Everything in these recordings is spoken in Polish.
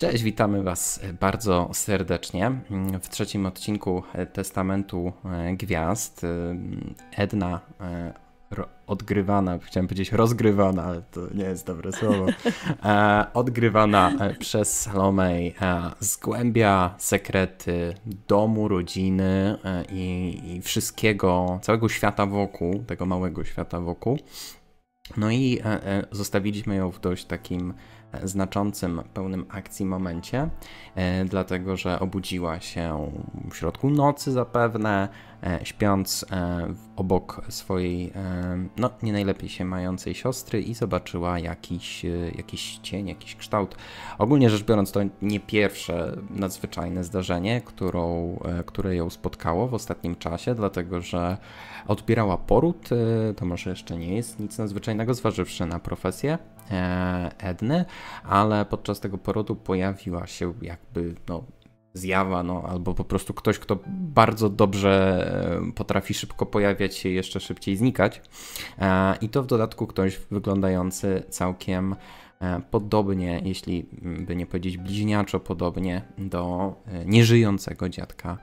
Cześć, witamy Was bardzo serdecznie w trzecim odcinku Testamentu Gwiazd. Edna odgrywana, chciałem powiedzieć rozgrywana, ale to nie jest dobre słowo, e, odgrywana przez Salomej e, zgłębia sekrety domu, rodziny e, i, i wszystkiego, całego świata wokół, tego małego świata wokół. No i zostawiliśmy ją w dość takim znaczącym, pełnym akcji momencie, e, dlatego że obudziła się w środku nocy zapewne, e, śpiąc e, obok swojej, no nie najlepiej się mającej siostry i zobaczyła jakiś, jakiś cień, jakiś kształt. Ogólnie rzecz biorąc, to nie pierwsze nadzwyczajne zdarzenie, którą, które ją spotkało w ostatnim czasie, dlatego że odbierała poród. To może jeszcze nie jest nic nadzwyczajnego, zważywszy na profesję Edny, ale podczas tego porodu pojawiła się jakby no, zjawa, no, albo po prostu ktoś, kto bardzo dobrze e, potrafi szybko pojawiać się jeszcze szybciej znikać. E, I to w dodatku ktoś wyglądający całkiem e, podobnie, jeśli by nie powiedzieć bliźniaczo podobnie do nieżyjącego dziadka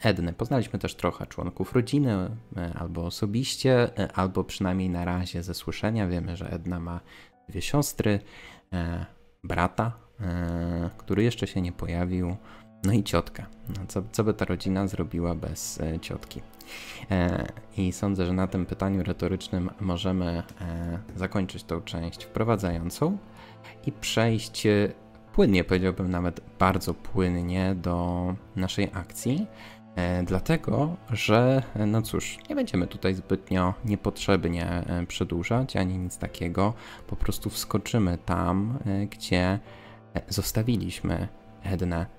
Edny. Poznaliśmy też trochę członków rodziny, albo osobiście, albo przynajmniej na razie ze słyszenia. Wiemy, że Edna ma dwie siostry, E, brata, e, który jeszcze się nie pojawił, no i ciotkę. No, co, co by ta rodzina zrobiła bez e, ciotki? I sądzę, że na tym pytaniu retorycznym możemy zakończyć tą część wprowadzającą i przejść płynnie, powiedziałbym nawet bardzo płynnie do naszej akcji. E, dlatego, że no cóż, nie będziemy tutaj zbytnio niepotrzebnie e, przedłużać ani nic takiego. Po prostu wskoczymy tam, e, gdzie zostawiliśmy Ednę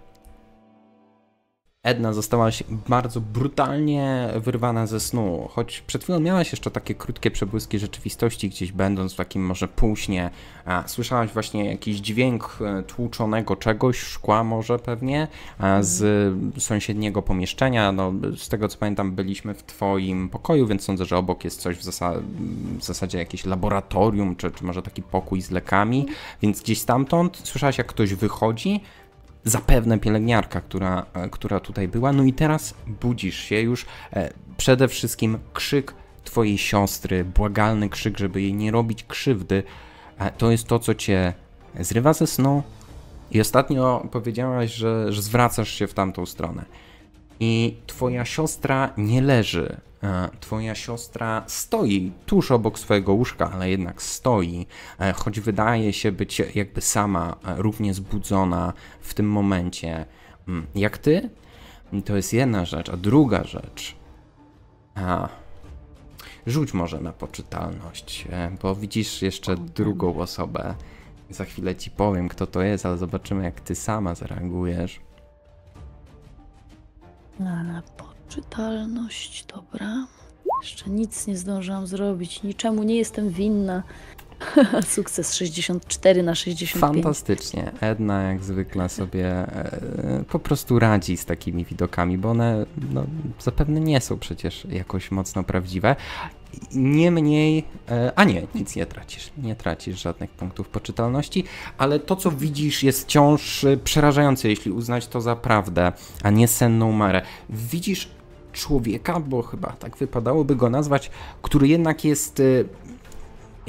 Edna została bardzo brutalnie wyrwana ze snu, choć przed chwilą miałaś jeszcze takie krótkie przebłyski rzeczywistości, gdzieś będąc w takim może półśnie. A, słyszałaś właśnie jakiś dźwięk e, tłuczonego czegoś, szkła może pewnie, z sąsiedniego pomieszczenia. No, z tego co pamiętam, byliśmy w twoim pokoju, więc sądzę, że obok jest coś w, zasa w zasadzie jakieś laboratorium, czy, czy może taki pokój z lekami, więc gdzieś stamtąd słyszałaś jak ktoś wychodzi, zapewne pielęgniarka, która, e, która tutaj była. No i teraz budzisz się już. E, przede wszystkim krzyk twojej siostry, błagalny krzyk, żeby jej nie robić krzywdy. E, to jest to, co cię zrywa ze snu. I ostatnio powiedziałaś, że, że zwracasz się w tamtą stronę. I twoja siostra nie leży E, twoja siostra stoi tuż obok swojego łóżka, ale jednak stoi, e, choć wydaje się być jakby sama e, równie zbudzona w tym momencie mm, jak ty. To jest jedna rzecz, a druga rzecz. A, rzuć może na poczytalność, bo widzisz jeszcze drugą osobę. Za chwilę ci powiem, kto to jest, ale zobaczymy, jak ty sama zareagujesz. Na Czytalność, dobra. Jeszcze nic nie zdążyłam zrobić, niczemu nie jestem winna. Sukces 64 na 65. Fantastycznie. Edna jak zwykle sobie e, po prostu radzi z takimi widokami, bo one no, zapewne nie są przecież jakoś mocno prawdziwe. Niemniej, e, a nie, nic nie tracisz. Nie tracisz żadnych punktów poczytalności, ale to, co widzisz, jest wciąż przerażające, jeśli uznać to za prawdę, a nie senną marę. Widzisz człowieka, bo chyba tak wypadałoby go nazwać, który jednak jest y,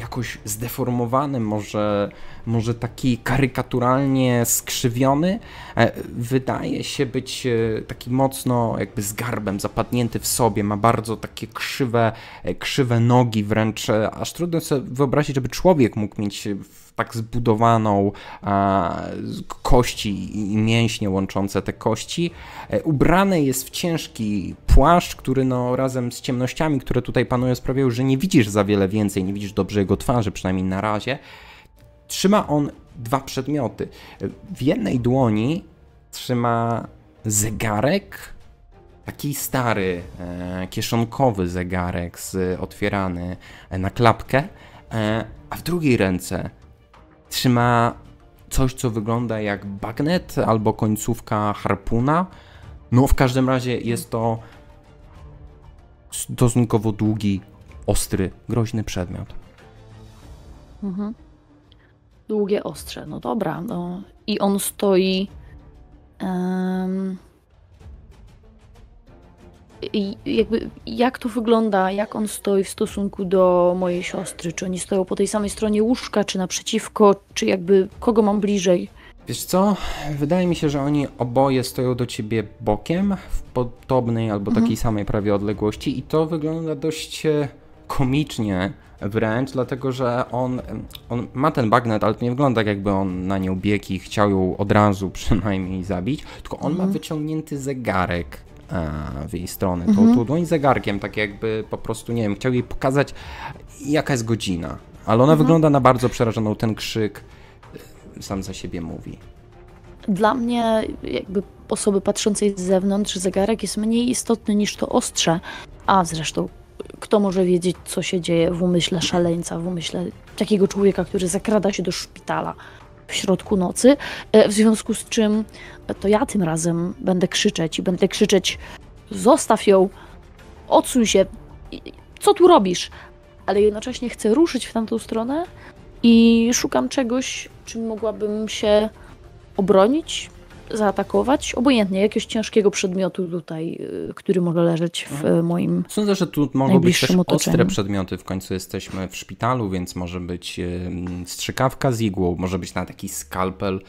jakoś zdeformowany, może, może taki karykaturalnie skrzywiony. E, wydaje się być e, taki mocno jakby z garbem, zapadnięty w sobie, ma bardzo takie krzywe, e, krzywe nogi wręcz, aż trudno sobie wyobrazić, żeby człowiek mógł mieć tak zbudowaną kości i mięśnie łączące te kości. E, ubrany jest w ciężki płaszcz, który no, razem z ciemnościami, które tutaj panują, sprawiają, że nie widzisz za wiele więcej, nie widzisz dobrze jego twarzy, przynajmniej na razie. Trzyma on dwa przedmioty. W jednej dłoni trzyma zegarek, taki stary, e, kieszonkowy zegarek z, otwierany na klapkę, e, a w drugiej ręce trzyma coś, co wygląda jak bagnet albo końcówka harpuna. No, w każdym razie jest to stosunkowo długi, ostry, groźny przedmiot. Mhm. Długie ostrze, no dobra. No. I on stoi. Um, jakby jak to wygląda, jak on stoi w stosunku do mojej siostry? Czy oni stoją po tej samej stronie łóżka, czy naprzeciwko, czy jakby kogo mam bliżej? Wiesz co? Wydaje mi się, że oni oboje stoją do ciebie bokiem w podobnej albo mhm. takiej samej prawie odległości i to wygląda dość e, komicznie wręcz, dlatego że on, on ma ten bagnet, ale to nie wygląda jakby on na nią biegł i chciał ją od razu przynajmniej zabić, tylko on mhm. ma wyciągnięty zegarek w jej stronę, mhm. tą, tą dłoń zegarkiem, tak jakby po prostu, nie wiem, chciał jej pokazać jaka jest godzina, ale ona mhm. wygląda na bardzo przerażoną, ten krzyk e, sam za siebie mówi. Dla mnie, jakby osoby patrzącej z zewnątrz, zegarek jest mniej istotny niż to ostrze, a zresztą kto może wiedzieć, co się dzieje w umyśle szaleńca, w umyśle takiego człowieka, który zakrada się do szpitala w środku nocy, e, w związku z czym to ja tym razem będę krzyczeć i będę krzyczeć zostaw ją, odsuń się, co tu robisz? Ale jednocześnie chcę ruszyć w tamtą stronę i szukam czegoś, czym mogłabym się obronić, zaatakować, obojętnie, jakiegoś ciężkiego przedmiotu tutaj, y, który może leżeć w mhm. moim Sądzę, że tu mogą być też otoczeniu. ostre przedmioty, w końcu jesteśmy w szpitalu, więc może być strzykawka z igłą, może być na taki skalpel,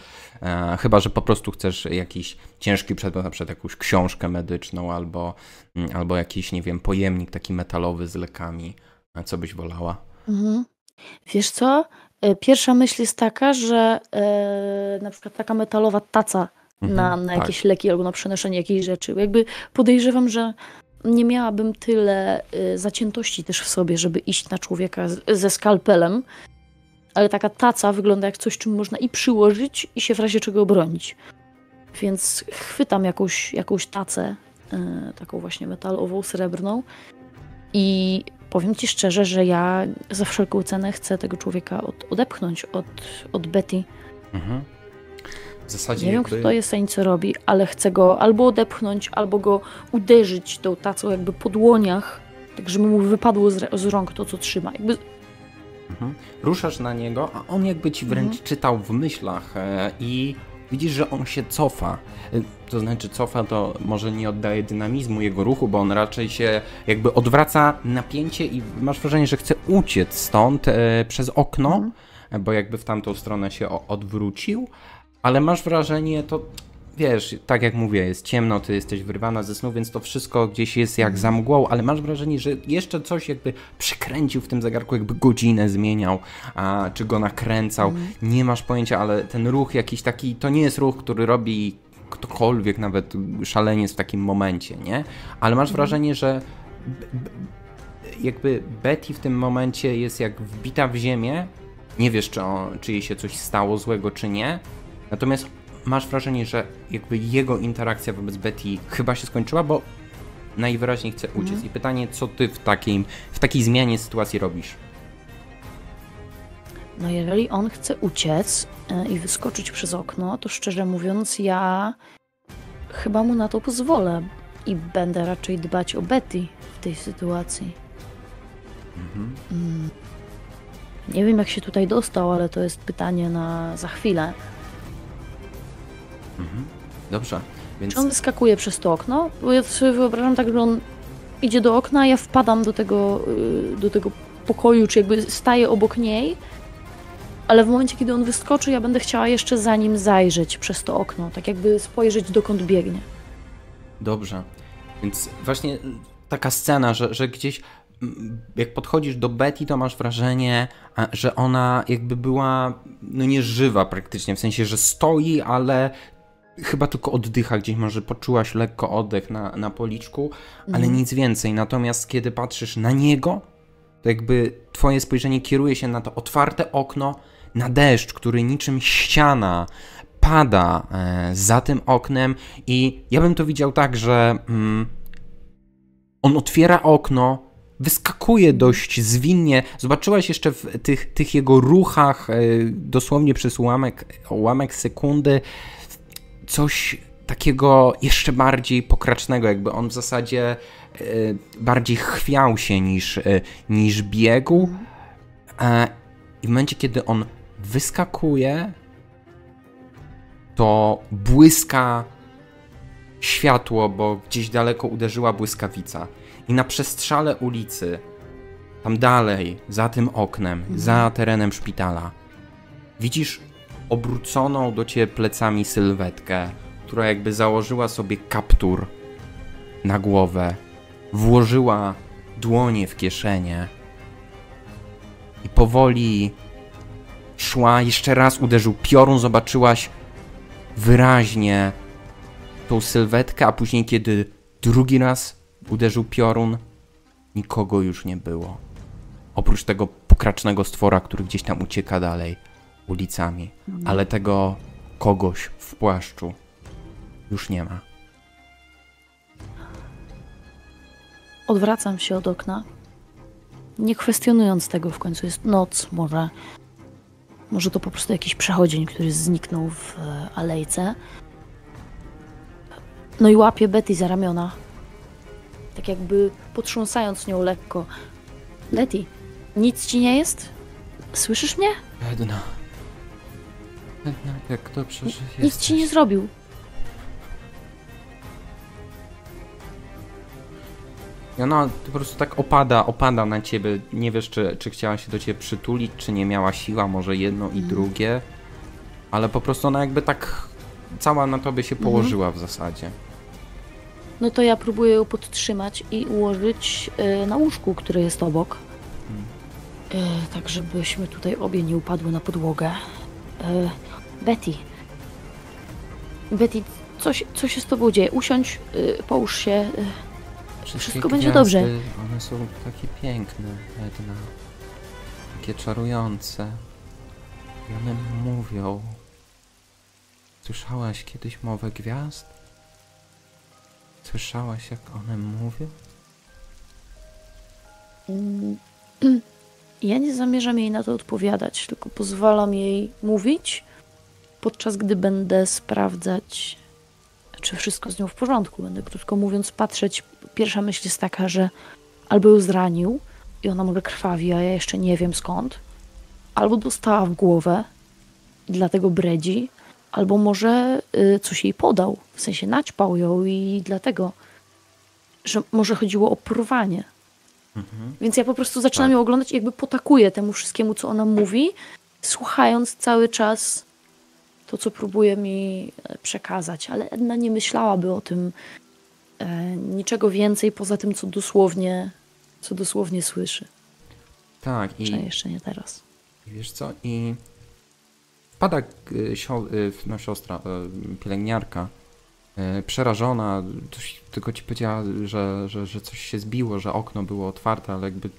e, chyba, że po prostu chcesz jakiś ciężki przedmiot, na przykład jakąś książkę medyczną albo, mm, albo jakiś, nie wiem, pojemnik taki metalowy z lekami, co byś wolała? Mhm. Wiesz co? E, pierwsza myśl jest taka, że e, na przykład taka metalowa taca mhm, na, na jakieś tak. leki albo na przenoszenie jakiejś rzeczy. Jakby podejrzewam, że nie miałabym tyle y, zaciętości też w sobie, żeby iść na człowieka z, ze skalpelem, ale taka taca wygląda jak coś, czym można i przyłożyć, i się w razie czego obronić. Więc chwytam jakąś, jakąś tacę, y, taką właśnie metalową, srebrną i powiem ci szczerze, że ja za wszelką cenę chcę tego człowieka od, odepchnąć od, od Betty. Mhm. W zasadzie nie jakby... wiem, kto to jest ani co robi, ale chcę go albo odepchnąć, albo go uderzyć tą tacą jakby po dłoniach, tak żeby mu wypadło z, z rąk to, co trzyma. Jakby... Mhm. Ruszasz na niego, a on jakby ci wręcz mhm. czytał w myślach e, i widzisz, że on się cofa. E, to znaczy cofa to może nie oddaje dynamizmu jego ruchu, bo on raczej się jakby odwraca napięcie i masz wrażenie, że chce uciec stąd e, przez okno, mhm. bo jakby w tamtą stronę się odwrócił, ale masz wrażenie, to wiesz, tak jak mówię, jest ciemno, ty jesteś wyrwana ze snu, więc to wszystko gdzieś jest jak za mgłą, ale masz wrażenie, że jeszcze coś jakby przykręcił w tym zegarku, jakby godzinę zmieniał, a, czy go nakręcał. Mm. Nie masz pojęcia, ale ten ruch jakiś taki, to nie jest ruch, który robi ktokolwiek, nawet szaleniec w takim momencie, nie? Ale masz mm. wrażenie, że jakby Betty w tym momencie jest jak wbita w ziemię, nie wiesz, czy, on, czy jej się coś stało złego, czy nie, Natomiast masz wrażenie, że jakby jego interakcja wobec Betty chyba się skończyła, bo najwyraźniej chce uciec. Mhm. I pytanie, co ty w, takiej, w takiej zmianie sytuacji robisz? No jeżeli on chce uciec e, i wyskoczyć przez okno, to szczerze mówiąc ja chyba mu na to pozwolę i będę raczej dbać o Betty w tej sytuacji. Mhm. Mm. Nie wiem jak się tutaj dostał, ale to jest pytanie na za chwilę. Mhm. Dobrze. Więc... Czy on wyskakuje przez to okno? Bo ja sobie wyobrażam tak, że on idzie do okna, a ja wpadam do tego, y, do tego pokoju, czy jakby staję obok niej, ale w momencie, kiedy on wyskoczy, ja będę chciała jeszcze za nim zajrzeć przez to okno, tak jakby spojrzeć dokąd biegnie. Dobrze. Więc właśnie taka scena, że, że gdzieś jak podchodzisz do Betty, to masz wrażenie, że ona jakby była no nieżywa praktycznie, w sensie, że stoi, ale chyba tylko oddycha gdzieś, może poczułaś lekko oddech na, na policzku, ale mhm. nic więcej. Natomiast kiedy patrzysz na niego, to jakby twoje spojrzenie kieruje się na to otwarte okno, na deszcz, który niczym ściana pada e, za tym oknem i ja bym to widział tak, że mm, on otwiera okno, wyskakuje dość zwinnie. Zobaczyłaś jeszcze w tych, tych jego ruchach, e, dosłownie przez ułamek, ułamek sekundy, coś takiego jeszcze bardziej pokracznego, jakby on w zasadzie e, bardziej chwiał się niż, e, niż biegł. E, I w momencie, kiedy on wyskakuje, to błyska światło, bo gdzieś daleko uderzyła błyskawica. I na przestrzale ulicy, tam dalej, za tym oknem, mhm. za terenem szpitala, widzisz obróconą do ciebie plecami sylwetkę, która jakby założyła sobie kaptur na głowę, włożyła dłonie w kieszenie i powoli szła. Jeszcze raz uderzył piorun, zobaczyłaś wyraźnie tą sylwetkę, a później, kiedy drugi raz uderzył piorun, nikogo już nie było. Oprócz tego pokracznego stwora, który gdzieś tam ucieka dalej ulicami. Mhm. Ale tego kogoś w płaszczu już nie ma. Odwracam się od okna, nie kwestionując tego, w końcu jest noc, może, może to po prostu jakiś przechodzień, który zniknął w e, alejce. No i łapię Betty za ramiona, tak jakby potrząsając nią lekko. Letty, nic ci nie jest? Słyszysz mnie? Edna. Jak dobrze, że jesteś. Nic ci nie zrobił. I ona po prostu tak opada, opada na ciebie. Nie wiesz, czy, czy chciała się do ciebie przytulić, czy nie miała siła, może jedno i mhm. drugie. Ale po prostu ona jakby tak cała na tobie się mhm. położyła w zasadzie. No to ja próbuję ją podtrzymać i ułożyć y, na łóżku, które jest obok. Y, tak, żebyśmy tutaj obie nie upadły na podłogę. Y, Betty. Betty, coś, co się z tobą dzieje? Usiądź, połóż się. Wszystko gwiazdy, będzie dobrze. One są takie piękne, Edna. Takie czarujące. I one mówią. Słyszałaś kiedyś mowę gwiazd? Słyszałaś, jak one mówią? Mm, ja nie zamierzam jej na to odpowiadać, tylko pozwalam jej mówić, podczas gdy będę sprawdzać czy wszystko z nią w porządku. Będę krótko mówiąc patrzeć. Pierwsza myśl jest taka, że albo ją zranił i ona może krwawi, a ja jeszcze nie wiem skąd, albo dostała w głowę, dlatego bredzi, albo może y, coś jej podał, w sensie naćpał ją i dlatego, że może chodziło o porwanie. Mhm. Więc ja po prostu zaczynam tak. ją oglądać i jakby potakuję temu wszystkiemu, co ona mówi, słuchając cały czas to, co próbuje mi e, przekazać, ale Edna nie myślałaby o tym e, niczego więcej poza tym, co dosłownie, co dosłownie słyszy. Tak. I jeszcze nie teraz. Wiesz co? I wpada e, no, siostra, pielęgniarka, przerażona, tylko ci powiedziała, że, że, że coś się zbiło, że okno było otwarte, ale jakby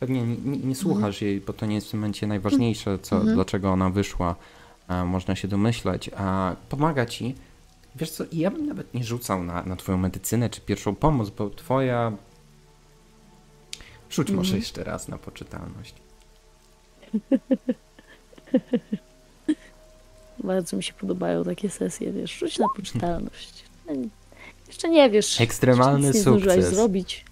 pewnie nie, nie, nie słuchasz mhm. jej, bo to nie jest w tym momencie najważniejsze, co, mhm. dlaczego ona wyszła można się domyślać, a pomaga ci. Wiesz co, ja bym nawet nie rzucał na, na twoją medycynę czy pierwszą pomoc, bo twoja... Rzuć może mhm. jeszcze raz na poczytalność. Bardzo mi się podobają takie sesje, wiesz, rzuć na poczytalność. Jeszcze nie wiesz. Ekstremalny nie sukces. zrobić.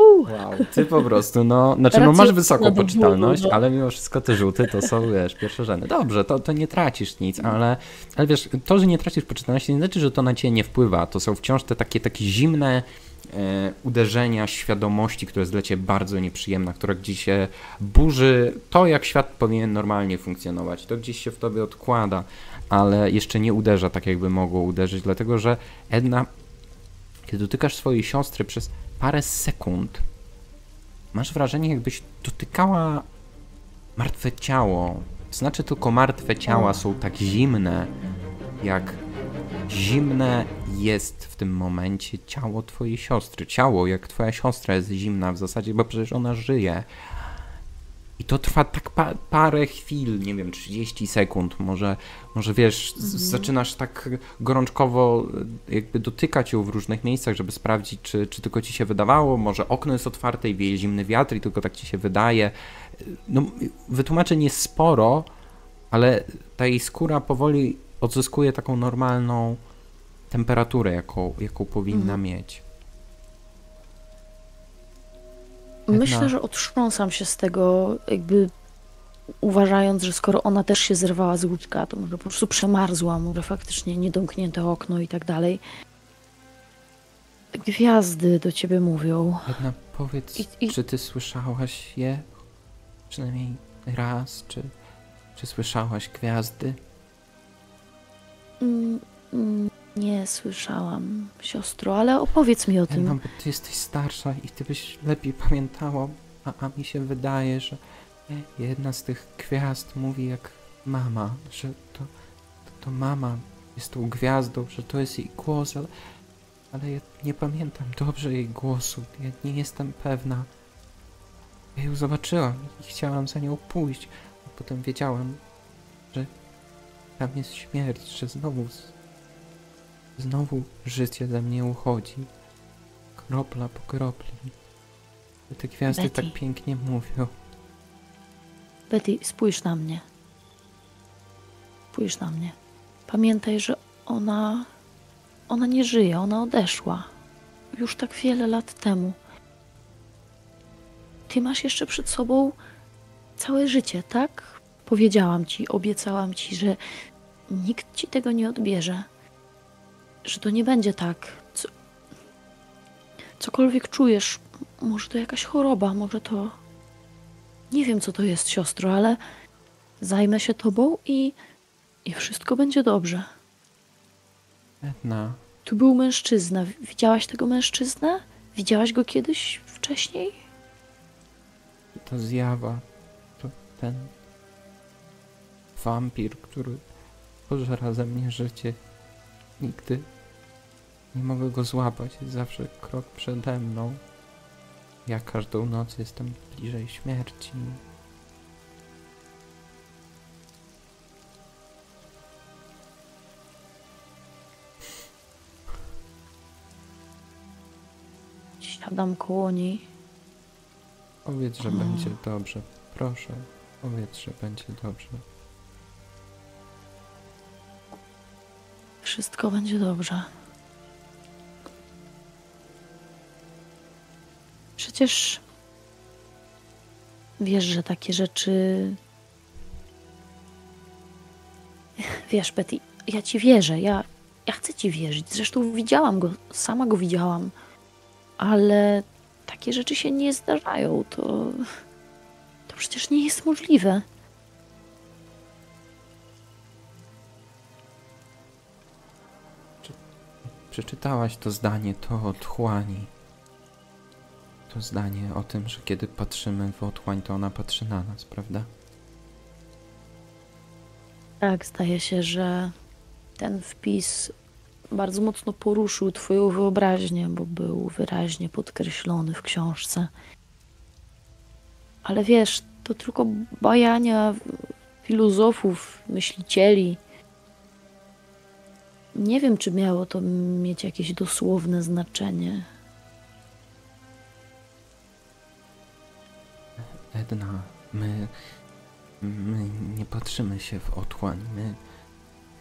Wow, ty po prostu, no, znaczy no masz wysoką poczytalność, no. ale mimo wszystko te żółty to są, wiesz, pierwsze rzędy. Dobrze, to, to nie tracisz nic, ale, ale wiesz, to, że nie tracisz poczytalności nie znaczy, że to na ciebie nie wpływa. To są wciąż te takie, takie zimne e, uderzenia świadomości, które jest dla ciebie bardzo nieprzyjemna, która gdzieś się burzy to, jak świat powinien normalnie funkcjonować. To gdzieś się w tobie odkłada, ale jeszcze nie uderza tak, jakby mogło uderzyć, dlatego że Edna, kiedy dotykasz swojej siostry przez parę sekund masz wrażenie, jakbyś dotykała martwe ciało. Znaczy tylko martwe ciała są tak zimne, jak zimne jest w tym momencie ciało twojej siostry. Ciało, jak twoja siostra jest zimna w zasadzie, bo przecież ona żyje. I to trwa tak pa parę chwil, nie wiem, 30 sekund, może, może wiesz, mhm. zaczynasz tak gorączkowo e, jakby dotykać ją w różnych miejscach, żeby sprawdzić, czy, czy tylko ci się wydawało, może okno jest otwarte i wieje zimny wiatr i tylko tak ci się wydaje. E, no, wytłumaczeń jest sporo, ale ta jej skóra powoli odzyskuje taką normalną temperaturę, jaką, jaką powinna mhm. mieć. Myślę, że otrząsam się z tego, jakby uważając, że skoro ona też się zerwała z łódka, to może po prostu przemarzła, może faktycznie niedomknięte okno i tak dalej. Gwiazdy do ciebie mówią. Jedna, powiedz, I- i- czy ty słyszałaś je? Przynajmniej raz, czy, czy słyszałaś gwiazdy? Nie słyszałam, siostro, ale opowiedz mi o No, tym. bo ty jesteś starsza i ty byś lepiej pamiętała, a, a mi się wydaje, że jedna z tych gwiazd mówi jak mama, że to, to, to mama jest tą gwiazdą, że to jest jej głos, ale, ale ja nie pamiętam dobrze jej głosu, ja nie jestem pewna. Ja ją zobaczyłam i chciałam za nią pójść, a potem wiedziałam, że tam jest śmierć, że znowu, znowu życie ze mnie uchodzi, kropla po kropli. Te gwiazdy Betty. tak pięknie mówią. Betty, spójrz na mnie. Spójrz na mnie. Pamiętaj, że ona. Ona nie żyje, ona odeszła. Już tak wiele lat temu. Ty masz jeszcze przed sobą całe życie, tak? Powiedziałam ci, obiecałam ci, że nikt ci tego nie odbierze. Że to nie będzie tak. Co... Cokolwiek czujesz, może to jakaś choroba, może to nie wiem, co to jest, siostro, ale zajmę się tobą i, i wszystko będzie dobrze. Edna, Tu był mężczyzna. Widziałaś tego mężczyznę? Widziałaś go kiedyś wcześniej? to zjawa, to ten wampir, który pożera ze mnie życie. Nigdy nie mogę go złapać, jest zawsze krok przede mną. Ja każdą noc jestem bliżej śmierci. Siadam koło niej. Powiedz, że będzie dobrze. Proszę, powiedz, że będzie dobrze. Wszystko będzie dobrze. Przecież wiesz, że takie rzeczy. Wiesz, Betty, ja ci wierzę. Ja, ja chcę ci wierzyć. Zresztą widziałam go, sama go widziałam. Ale takie rzeczy się nie zdarzają. To. To przecież nie jest możliwe. Przeczytałaś to zdanie, to otchłani. To zdanie o tym, że kiedy patrzymy w otchłań, to ona patrzy na nas, prawda? Tak, zdaje się, że ten wpis bardzo mocno poruszył Twoją wyobraźnię, bo był wyraźnie podkreślony w książce. Ale wiesz, to tylko bajania filozofów, myślicieli. Nie wiem, czy miało to mieć jakieś dosłowne znaczenie. Edna, my, my nie patrzymy się w otchłań, my,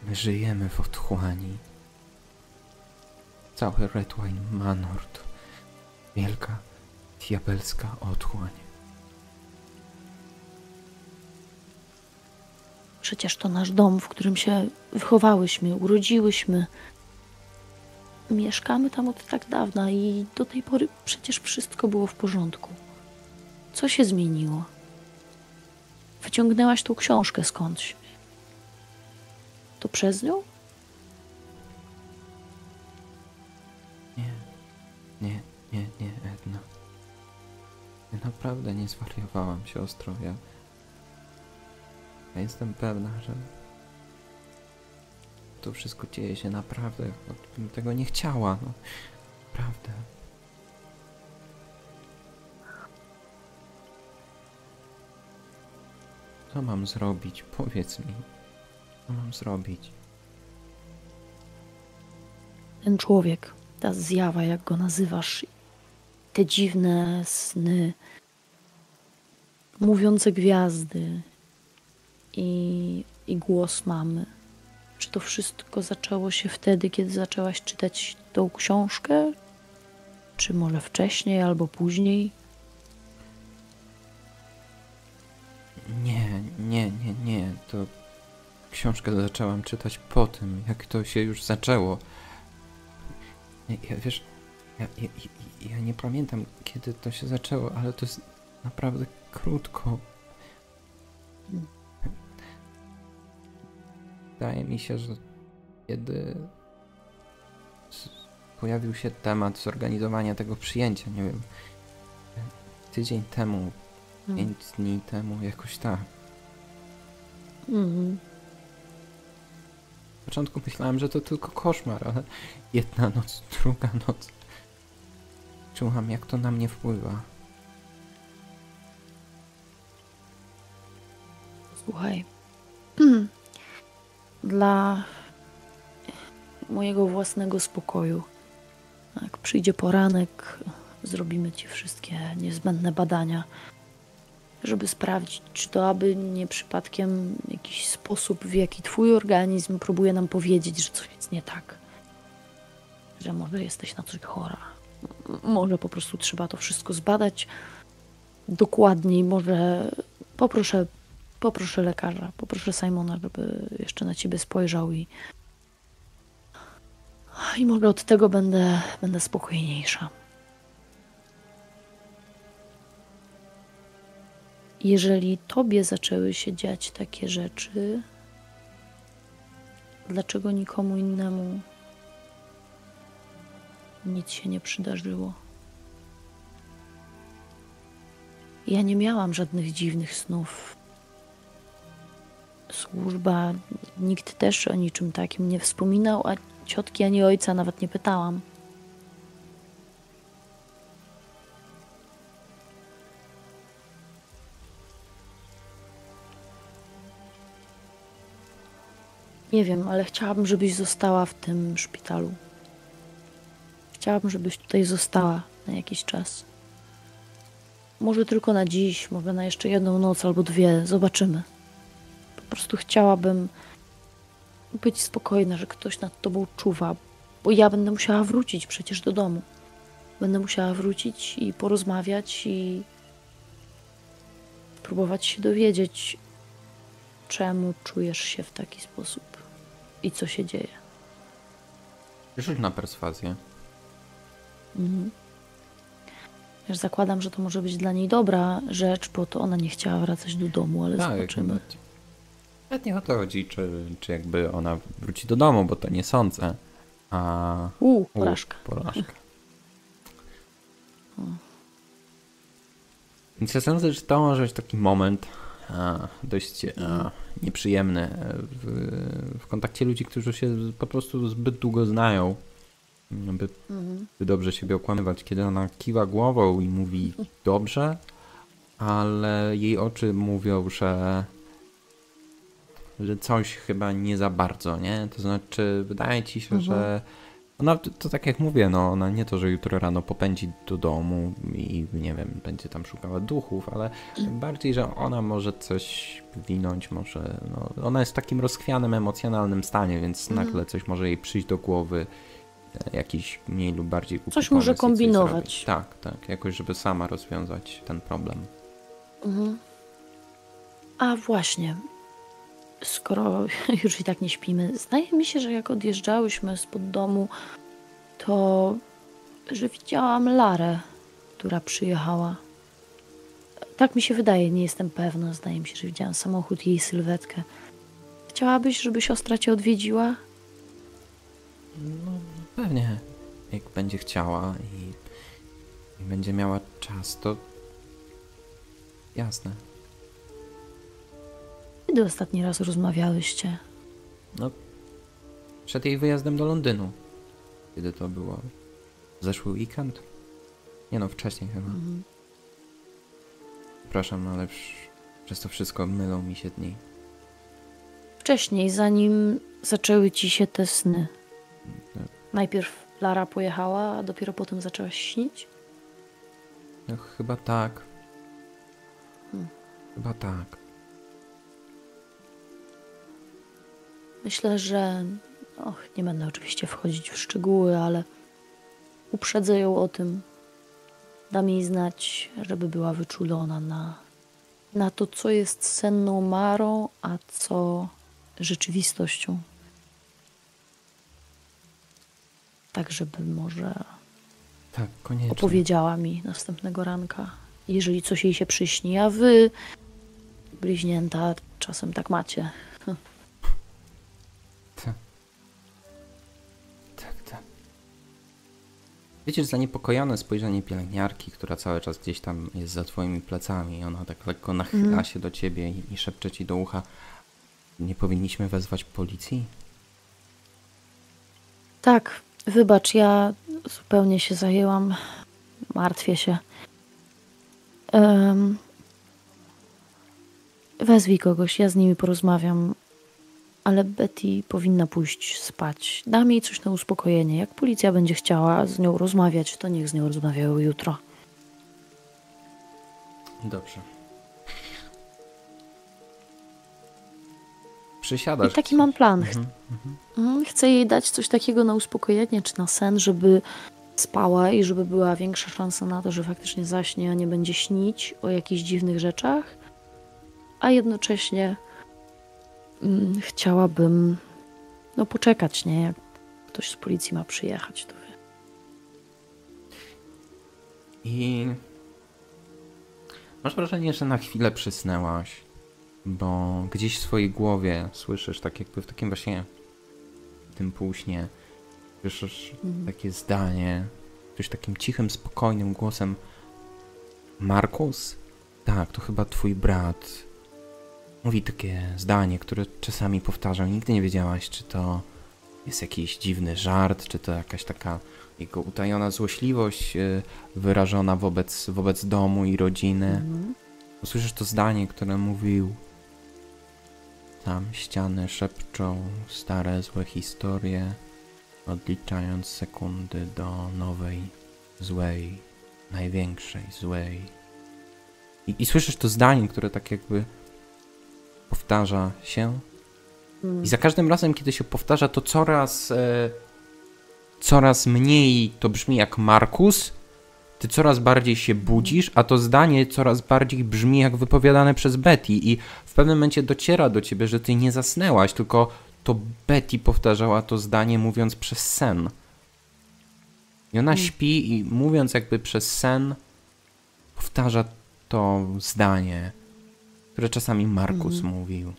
my żyjemy w otchłani. Cały Redwine Manor to wielka, diabelska otchłań. Przecież to nasz dom, w którym się wychowałyśmy, urodziłyśmy. Mieszkamy tam od tak dawna i do tej pory przecież wszystko było w porządku. Co się zmieniło? Wyciągnęłaś tą książkę skądś. To przez nią? Nie, nie, nie, nie, Edna. Naprawdę nie zwariowałam, siostro. Ja, ja jestem pewna, że to wszystko dzieje się naprawdę, choćbym tego nie chciała. No, prawda. Co mam zrobić? Powiedz mi. Co mam zrobić? Ten człowiek, ta zjawa, jak go nazywasz, te dziwne sny, mówiące gwiazdy i, i głos mamy. Czy to wszystko zaczęło się wtedy, kiedy zaczęłaś czytać tą książkę? Czy może wcześniej albo później? Nie, książkę zaczęłam czytać po tym, jak to się już zaczęło. Ja wiesz, ja, ja, ja nie pamiętam, kiedy to się zaczęło, ale to jest naprawdę krótko. Wydaje mi się, że kiedy pojawił się temat zorganizowania tego przyjęcia, nie wiem, tydzień temu, hmm. pięć dni temu, jakoś tak. Mhm. W początku myślałem, że to tylko koszmar, ale jedna noc, druga noc. Czułam, jak to na mnie wpływa. Słuchaj. Dla mojego własnego spokoju. Jak przyjdzie poranek, zrobimy ci wszystkie niezbędne badania, żeby sprawdzić, czy to aby nie przypadkiem jakiś sposób, w jaki twój organizm próbuje nam powiedzieć, że coś jest nie tak. Że może jesteś na coś chora. Może po prostu trzeba to wszystko zbadać dokładniej. Może poproszę, poproszę lekarza, poproszę Simona, żeby jeszcze na ciebie spojrzał i i może od tego będę, będę spokojniejsza. Jeżeli tobie zaczęły się dziać takie rzeczy, dlaczego nikomu innemu nic się nie przydarzyło? Ja nie miałam żadnych dziwnych snów. Służba, nikt też o niczym takim nie wspominał, a ciotki ani ojca nawet nie pytałam. Nie wiem, ale chciałabym, żebyś została w tym szpitalu. Chciałabym, żebyś tutaj została na jakiś czas. Może tylko na dziś, może na jeszcze jedną noc albo dwie. Zobaczymy. Po prostu chciałabym być spokojna, że ktoś nad tobą czuwa, bo ja będę musiała wrócić przecież do domu. Będę musiała wrócić i porozmawiać i próbować się dowiedzieć, czemu czujesz się w taki sposób i co się dzieje. Rzuć na perswazję. Mhm. Wiesz, zakładam, że to może być dla niej dobra rzecz, bo to ona nie chciała wracać do domu, ale tak, zobaczymy. Nawet nie o to chodzi, czy, czy jakby ona wróci do domu, bo to nie sądzę. A... U, porażka. U, porażka. Więc ja sądzę, że to może być taki moment a, dość a, nieprzyjemny w, w kontakcie ludzi, którzy się po prostu zbyt długo znają, by, mhm. by dobrze siebie okłamywać. Kiedy ona kiwa głową i mówi dobrze, ale jej oczy mówią, że że coś chyba nie za bardzo, nie? To znaczy, wydaje ci się, mhm. że ona, to, to, tak jak mówię, no ona nie to, że jutro rano popędzi do domu i nie wiem, będzie tam szukała duchów, ale mhm. bardziej, że ona może coś winąć, może, no, ona jest w takim rozchwianym emocjonalnym stanie, więc mhm. nagle coś może jej przyjść do głowy, e, jakiś mniej lub bardziej Coś może kombinować. Coś tak, tak, jakoś, żeby sama rozwiązać ten problem. Mhm. A właśnie, skoro już i tak nie śpimy, zdaje mi się, że jak odjeżdżałyśmy spod domu, to że widziałam Larę, która przyjechała. Tak mi się wydaje, nie jestem pewna. Zdaje mi się, że widziałam samochód i jej sylwetkę. Chciałabyś, żeby siostra cię odwiedziła? No, pewnie. Jak będzie chciała i, i będzie miała czas, to jasne. Kiedy ostatni raz rozmawiałyście? No, przed jej wyjazdem do Londynu. Kiedy to było? Zeszły weekend? Nie no, wcześniej chyba. Mhm. Przepraszam, ale przez to wszystko mylą mi się dni. Wcześniej, zanim zaczęły ci się te sny. No. Najpierw Lara pojechała, a dopiero potem zaczęłaś śnić? No, chyba tak. Hmm. Chyba tak. Myślę, że och, nie będę oczywiście wchodzić w szczegóły, ale uprzedzę ją o tym. Dam jej znać, żeby była wyczulona na, na to, co jest senną marą, a co rzeczywistością. Tak, żeby może tak, koniecznie. opowiedziała mi następnego ranka, jeżeli coś jej się przyśni, a wy, bliźnięta, czasem tak macie. Wiecie, zaniepokojone spojrzenie pielęgniarki, która cały czas gdzieś tam jest za twoimi plecami. Ona tak lekko nachyla mm. się do ciebie i, i szepcze ci do ucha. Nie powinniśmy wezwać policji? Tak, wybacz, ja zupełnie się zajęłam. Martwię się. Um, wezwij kogoś, ja z nimi porozmawiam. Ale Betty powinna pójść spać. Dam jej coś na uspokojenie. Jak policja będzie chciała z nią rozmawiać, to niech z nią rozmawiają jutro. Dobrze. Przysiadasz. I taki mam plan. Mhm, mhm. Chcę jej dać coś takiego na uspokojenie czy na sen, żeby spała i żeby była większa szansa na to, że faktycznie zaśnie, a nie będzie śnić o jakichś dziwnych rzeczach. A jednocześnie chciałabym no poczekać, nie? Jak ktoś z policji ma przyjechać, to wie. I masz wrażenie, że na chwilę przysnęłaś bo gdzieś w swojej głowie słyszysz, tak jakby w takim właśnie tym półśnie, słyszysz mhm. takie zdanie, coś takim cichym, spokojnym głosem Markus? Tak, to chyba twój brat. Mówi takie zdanie, które czasami powtarzał. Nigdy nie wiedziałaś, czy to jest jakiś dziwny żart, czy to jakaś taka jego utajona złośliwość y, wyrażona wobec, wobec domu i rodziny. Mhm. Usłyszysz to zdanie, które mówił tam ściany szepczą stare złe historie, odliczając sekundy do nowej, złej, największej, złej. I, i słyszysz to zdanie, które tak jakby powtarza się. I za każdym razem, kiedy się powtarza, to coraz, e, coraz mniej to brzmi jak Markus, ty coraz bardziej się budzisz, a to zdanie coraz bardziej brzmi jak wypowiadane przez Betty i w pewnym momencie dociera do ciebie, że ty nie zasnęłaś, tylko to Betty powtarzała to zdanie mówiąc przez sen. I ona hmm. śpi i mówiąc jakby przez sen powtarza to zdanie, które czasami Markus hmm. mówił.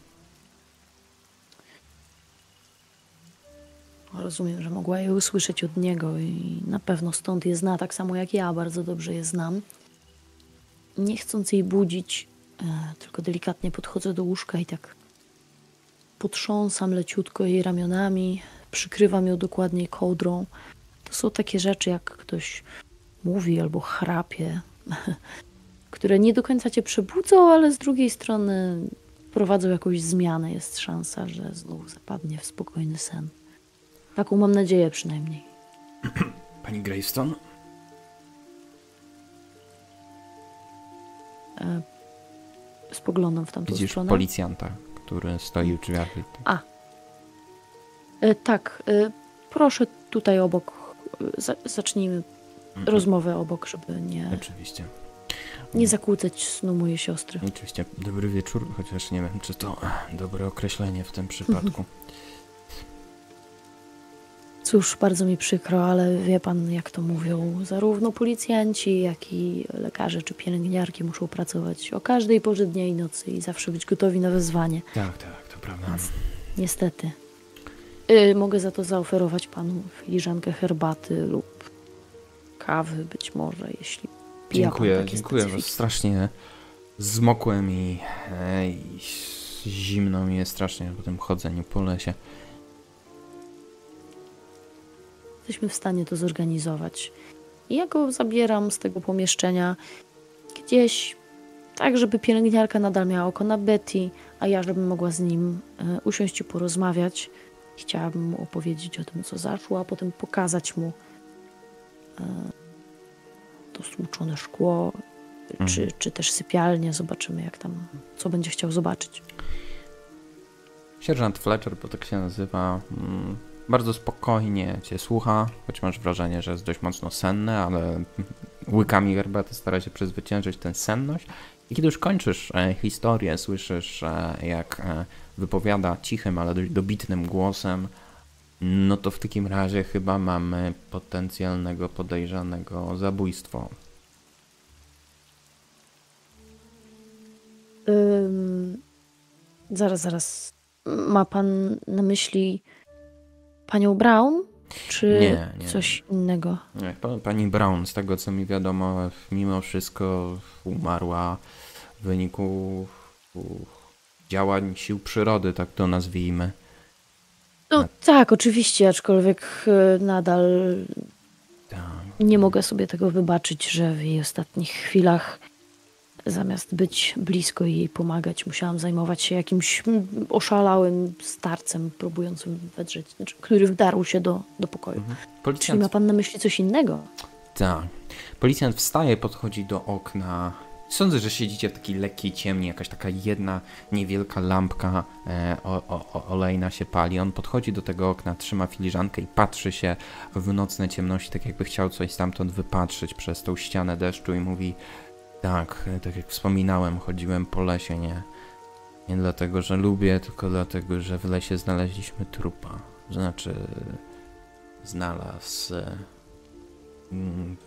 Rozumiem, że mogła je usłyszeć od niego i na pewno stąd je zna, tak samo jak ja bardzo dobrze je znam. Nie chcąc jej budzić, e, tylko delikatnie podchodzę do łóżka i tak potrząsam leciutko jej ramionami, przykrywam ją dokładniej kołdrą. To są takie rzeczy, jak ktoś mówi albo chrapie, które nie do końca cię przebudzą, ale z drugiej strony prowadzą jakąś zmianę. Jest szansa, że znów zapadnie w spokojny sen. Taką mam nadzieję przynajmniej. Pani Gravestone? E, spoglądam w tamtą Widzisz stronę. policjanta, który stoi u drzwiach. A. E, tak. E, proszę tutaj obok. Zacznijmy mhm. rozmowę obok, żeby nie... Oczywiście. Nie zakłócać snu mojej siostry. Oczywiście. Dobry wieczór, chociaż nie wiem, czy to dobre określenie w tym przypadku. Cóż, bardzo mi przykro, ale wie pan, jak to mówią, zarówno policjanci, jak i lekarze czy pielęgniarki muszą pracować o każdej porze dnia i nocy i zawsze być gotowi na wezwanie. Tak, tak, to prawda. Niestety. Yy, mogę za to zaoferować panu filiżankę herbaty lub kawy, być może, jeśli Dziękuję, pan dziękuję. Strasznie zmokłem i, e, i zimno mi jest strasznie po tym chodzeniu po lesie. jesteśmy w stanie to zorganizować. I ja go zabieram z tego pomieszczenia gdzieś, tak żeby pielęgniarka nadal miała oko na Betty, a ja żebym mogła z nim e, usiąść i porozmawiać. Chciałabym mu opowiedzieć o tym, co zaszło, a potem pokazać mu e, to stłuczone szkło, mhm. czy, czy też sypialnię. Zobaczymy, jak tam, co będzie chciał zobaczyć. Sierżant Fletcher, bo tak się nazywa, mm, bardzo spokojnie cię słucha, choć masz wrażenie, że jest dość mocno senny, ale łykami herbaty stara się przezwyciężyć tę senność I kiedy już kończysz e, historię, słyszysz, e, jak e, wypowiada cichym, ale dość dobitnym głosem, no to w takim razie chyba mamy potencjalnego podejrzanego o zabójstwo. Ym, zaraz, zaraz. Ma pan na myśli panią Brown? Czy Nie, nie. coś innego? Nie, pa- Pani Brown, z tego co mi wiadomo, mimo wszystko umarła w wyniku działań sił przyrody, tak to nazwijmy. No tak, oczywiście, aczkolwiek y, nadal Tak. nie mogę sobie tego wybaczyć, że w jej ostatnich chwilach zamiast być blisko i jej pomagać, musiałam zajmować się jakimś oszalałym starcem próbującym wedrzeć, znaczy, który wdarł się do, do pokoju. Mhm. Czyli ma Policjant, pan na myśli coś innego? tak. Policjant wstaje, podchodzi do okna. Sądzę, że siedzicie w takiej lekkiej ciemni, jakaś taka jedna niewielka lampka e, o, o, olejna się pali. On podchodzi do tego okna, trzyma filiżankę i patrzy się w nocne ciemności, tak jakby chciał coś stamtąd wypatrzyć przez tą ścianę deszczu i mówi tak, e, tak jak wspominałem, chodziłem po lesie, nie, nie dlatego, że lubię, tylko dlatego, że w lesie znaleźliśmy trupa. Znaczy, znalazł e,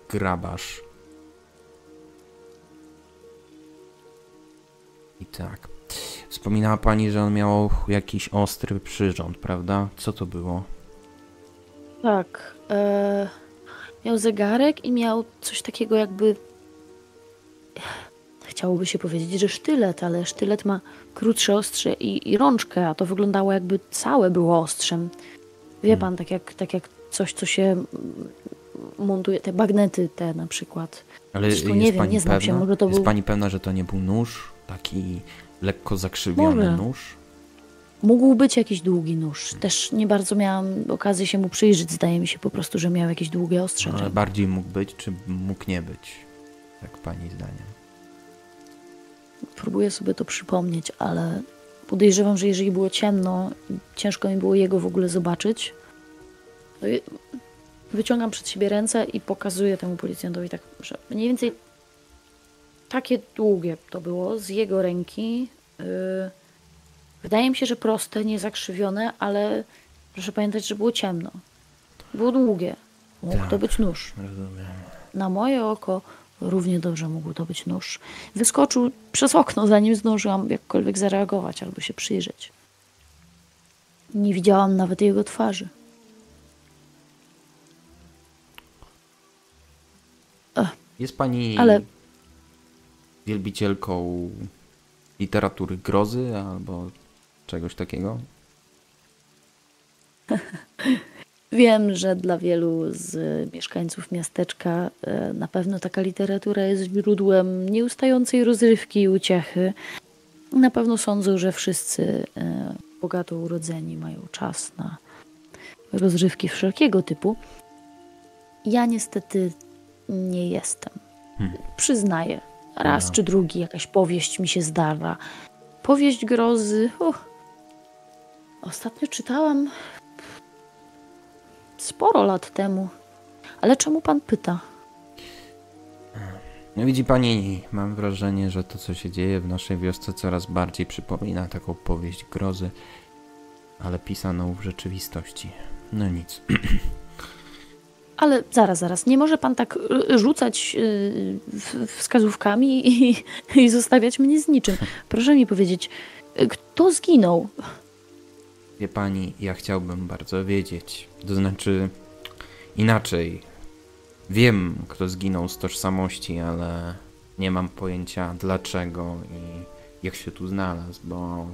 grabarz. I tak. Wspominała pani, że on miał jakiś ostry przyrząd, prawda? Co to było? Tak. E, miał zegarek i miał coś takiego jakby. Chciałoby się powiedzieć, że sztylet, ale sztylet ma krótsze ostrze i, i rączkę, a to wyglądało jakby całe było ostrzem. Wie Hmm. pan, tak jak, tak jak coś, co się montuje, te bagnety te na przykład. Ale Zresztą jest nie wiem, pani nie znam pewna? się, może to jest był- pani pewna, że to nie był nóż? Taki lekko zakrzywiony Może. nóż? Mógł być jakiś długi nóż. Też nie bardzo miałam okazji się mu przyjrzeć. Zdaje mi się po prostu, że miał jakieś długie ostrze. Ale bardziej mógł być, czy mógł nie być? Tak pani zdaniem. Próbuję sobie to przypomnieć, ale podejrzewam, że jeżeli było ciemno, ciężko mi było jego w ogóle zobaczyć. je- Wyciągam przed siebie ręce i pokazuję temu policjantowi tak, że mniej więcej takie długie to było z jego ręki. Yy, wydaje mi się, że proste, nie zakrzywione, ale proszę pamiętać, że było ciemno. Było długie. Mógł Tak. to być nóż. Rozumiem. Na moje oko równie dobrze mógł to być nóż. Wyskoczył przez okno, zanim zdążyłam jakkolwiek zareagować albo się przyjrzeć. Nie widziałam nawet jego twarzy. Jest pani Ale- wielbicielką literatury grozy albo czegoś takiego? Wiem, że dla wielu z mieszkańców miasteczka e, na pewno taka literatura jest źródłem nieustającej rozrywki i uciechy. Na pewno sądzą, że wszyscy e, bogato urodzeni mają czas na rozrywki wszelkiego typu. Ja niestety nie jestem. Hmm. Przyznaję, raz No. czy drugi jakaś powieść mi się zdarza. Powieść grozy. Ostatnio czytałam sporo lat temu. Ale czemu pan pyta? No widzi pani, mam wrażenie, że to co się dzieje w naszej wiosce coraz bardziej przypomina taką powieść grozy, ale pisaną w rzeczywistości. No nic. Ale zaraz, zaraz, nie może pan tak y, rzucać y, wskazówkami i, i zostawiać mnie z niczym. Proszę mi powiedzieć, y, kto zginął? Wie pani, ja chciałbym bardzo wiedzieć. To znaczy, inaczej. Wiem, kto zginął z tożsamości, ale nie mam pojęcia dlaczego i jak się tu znalazł, bo.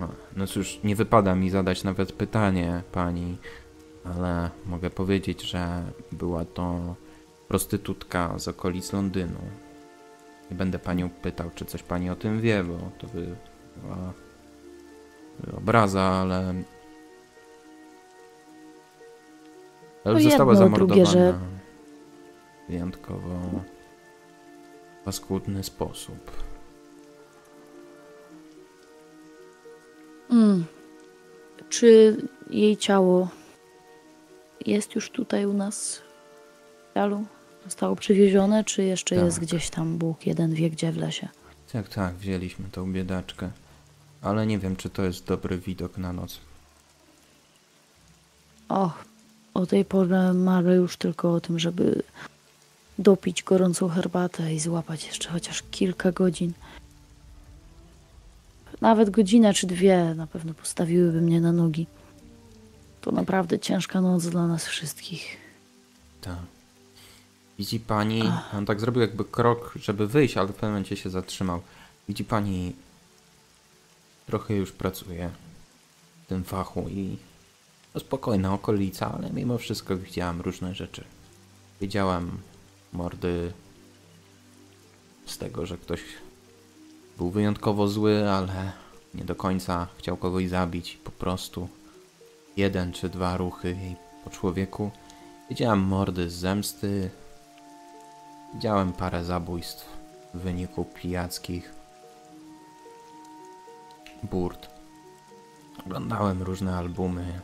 No, No cóż, nie wypada mi zadać nawet pytanie pani, ale mogę powiedzieć, że była to prostytutka z okolic Londynu. Nie będę panią pytał, czy coś pani o tym wie, bo to by była obraza, ale. Ale To została jedno, zamordowana drugie, że- w wyjątkowo paskudny sposób. Mm. Czy jej ciało jest już tutaj u nas w szpitalu? Zostało przywiezione, czy jeszcze Tak. jest gdzieś tam Bóg jeden wie gdzie w lesie? Tak, tak, wzięliśmy tą biedaczkę. Ale nie wiem, czy to jest dobry widok na noc. Och, o tej porze marę już tylko o tym, żeby dopić gorącą herbatę i złapać jeszcze chociaż kilka godzin. Nawet godzinę czy dwie na pewno postawiłyby mnie na nogi. To naprawdę ciężka noc dla nas wszystkich. Tak. Widzi pani, on tak zrobił jakby krok, żeby wyjść, ale w pewnym momencie się zatrzymał. Widzi pani, trochę już pracuję w tym fachu i no spokojna okolica, ale mimo wszystko widziałam różne rzeczy. Widziałam mordy z tego, że ktoś był wyjątkowo zły, ale nie do końca chciał kogoś zabić. Po prostu jeden czy dwa ruchy po człowieku. Widziałem mordy z zemsty. Widziałem parę zabójstw w wyniku pijackich burd. Oglądałem różne albumy.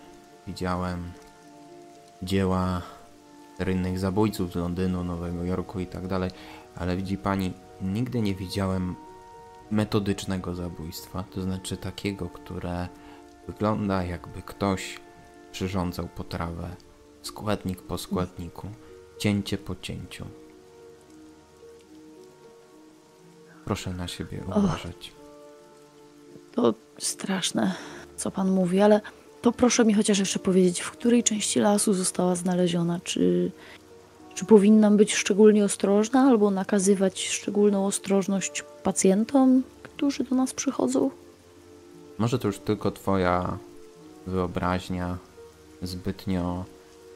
Widziałem dzieła rynnych zabójców z Londynu, Nowego Jorku i tak dalej. Ale widzi pani, nigdy nie widziałem metodycznego zabójstwa. To znaczy takiego, które wygląda jakby ktoś przyrządzał potrawę składnik po składniku, cięcie po cięciu. Proszę na siebie uważać. To straszne, co pan mówi, ale to proszę mi chociaż jeszcze powiedzieć, w której części lasu została znaleziona? Czy, czy powinnam być szczególnie ostrożna albo nakazywać szczególną ostrożność pacjentom, którzy do nas przychodzą? Może to już tylko twoja wyobraźnia zbytnio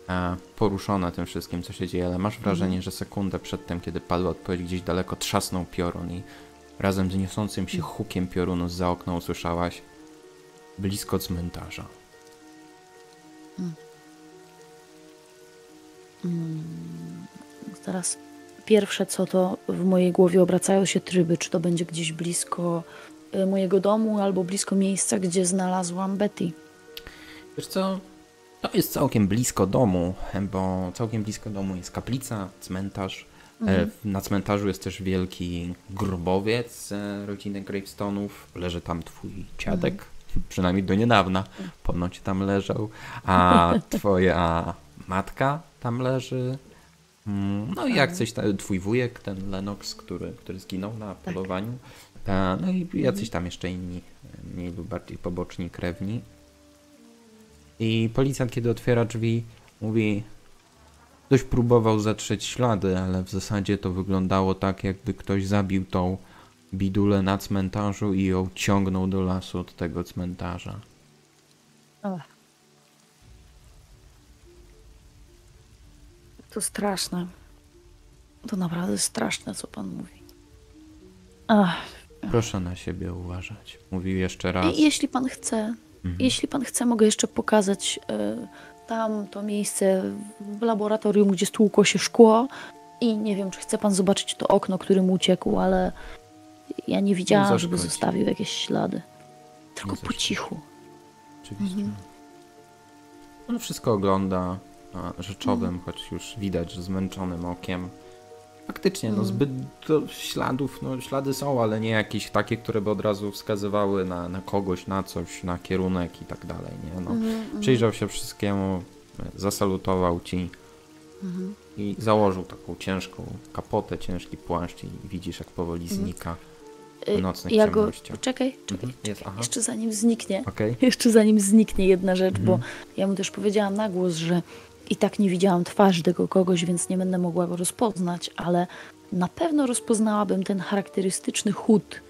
e, poruszona tym wszystkim, co się dzieje, ale masz wrażenie, że sekundę przed tym, kiedy padła odpowiedź gdzieś daleko, trzasnął piorun i razem z niosącym się hukiem piorunu za okna usłyszałaś blisko cmentarza. Teraz pierwsze co to w mojej głowie obracają się tryby, czy to będzie gdzieś blisko mojego domu albo blisko miejsca, gdzie znalazłam Betty. Wiesz co? To jest całkiem blisko domu, bo całkiem blisko domu jest kaplica, cmentarz. E, Na cmentarzu jest też wielki grobowiec e, rodziny Gravestone'ów. Leży tam twój dziadek, przynajmniej do niedawna. Ponoć tam leżał. A twoja matka tam leży. Mm, No i jak coś, ta- twój wujek, ten Lennox, który, który zginął na polowaniu. Ta, no i jacyś tam jeszcze inni, e, mniej lub bardziej poboczni krewni. I policjant, kiedy otwiera drzwi, mówi: Ktoś próbował zatrzeć ślady, ale w zasadzie to wyglądało tak, jakby ktoś zabił tą bidulę na cmentarzu i ją ciągnął do lasu od tego cmentarza. Ach. To straszne. To naprawdę straszne, co pan mówi. Ach, Proszę na siebie uważać. Mówił jeszcze raz. i jeśli pan chce, Mhm. jeśli pan chce, mogę jeszcze pokazać y, tam to miejsce w laboratorium, gdzie stłukło się szkło. I nie wiem, czy chce pan zobaczyć to okno, którym uciekł, ale ja nie widziałam, żeby zaszkodzi. zostawił jakieś ślady. Tylko po cichu. Oczywiście. On wszystko ogląda rzeczowym, choć już widać, że zmęczonym okiem. Faktycznie, no zbyt do śladów, no ślady są, ale nie jakieś takie, które by od razu wskazywały na, na kogoś, na coś, na kierunek i tak dalej, nie? No, przyjrzał się wszystkiemu, zasalutował ci i założył taką ciężką kapotę, ciężki płaszcz i widzisz, jak powoli znika w Y, nocnych ja go. Czekaj, czekaj. Mhm, Jest, aha, Jeszcze zanim zniknie. okej. Jeszcze zanim zniknie jedna rzecz, Mhm. bo ja mu też powiedziałam na głos, że i tak nie widziałam twarzy tego kogoś, więc nie będę mogła go rozpoznać, ale na pewno rozpoznałabym ten charakterystyczny chód,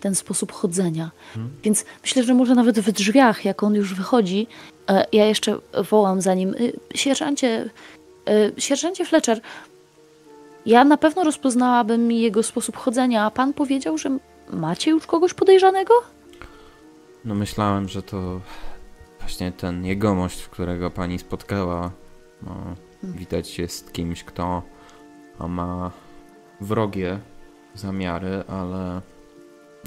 ten sposób chodzenia. Mhm. Więc myślę, że może nawet w drzwiach, jak on już wychodzi, e, ja jeszcze wołam za nim, "Y, sierżancie, y, sierżancie Fletcher, ja na pewno rozpoznałabym jego sposób chodzenia, a pan powiedział, że macie już kogoś podejrzanego? No myślałem, że to właśnie ten jegomość, którego pani spotkała, widać jest kimś, kto ma wrogie zamiary, ale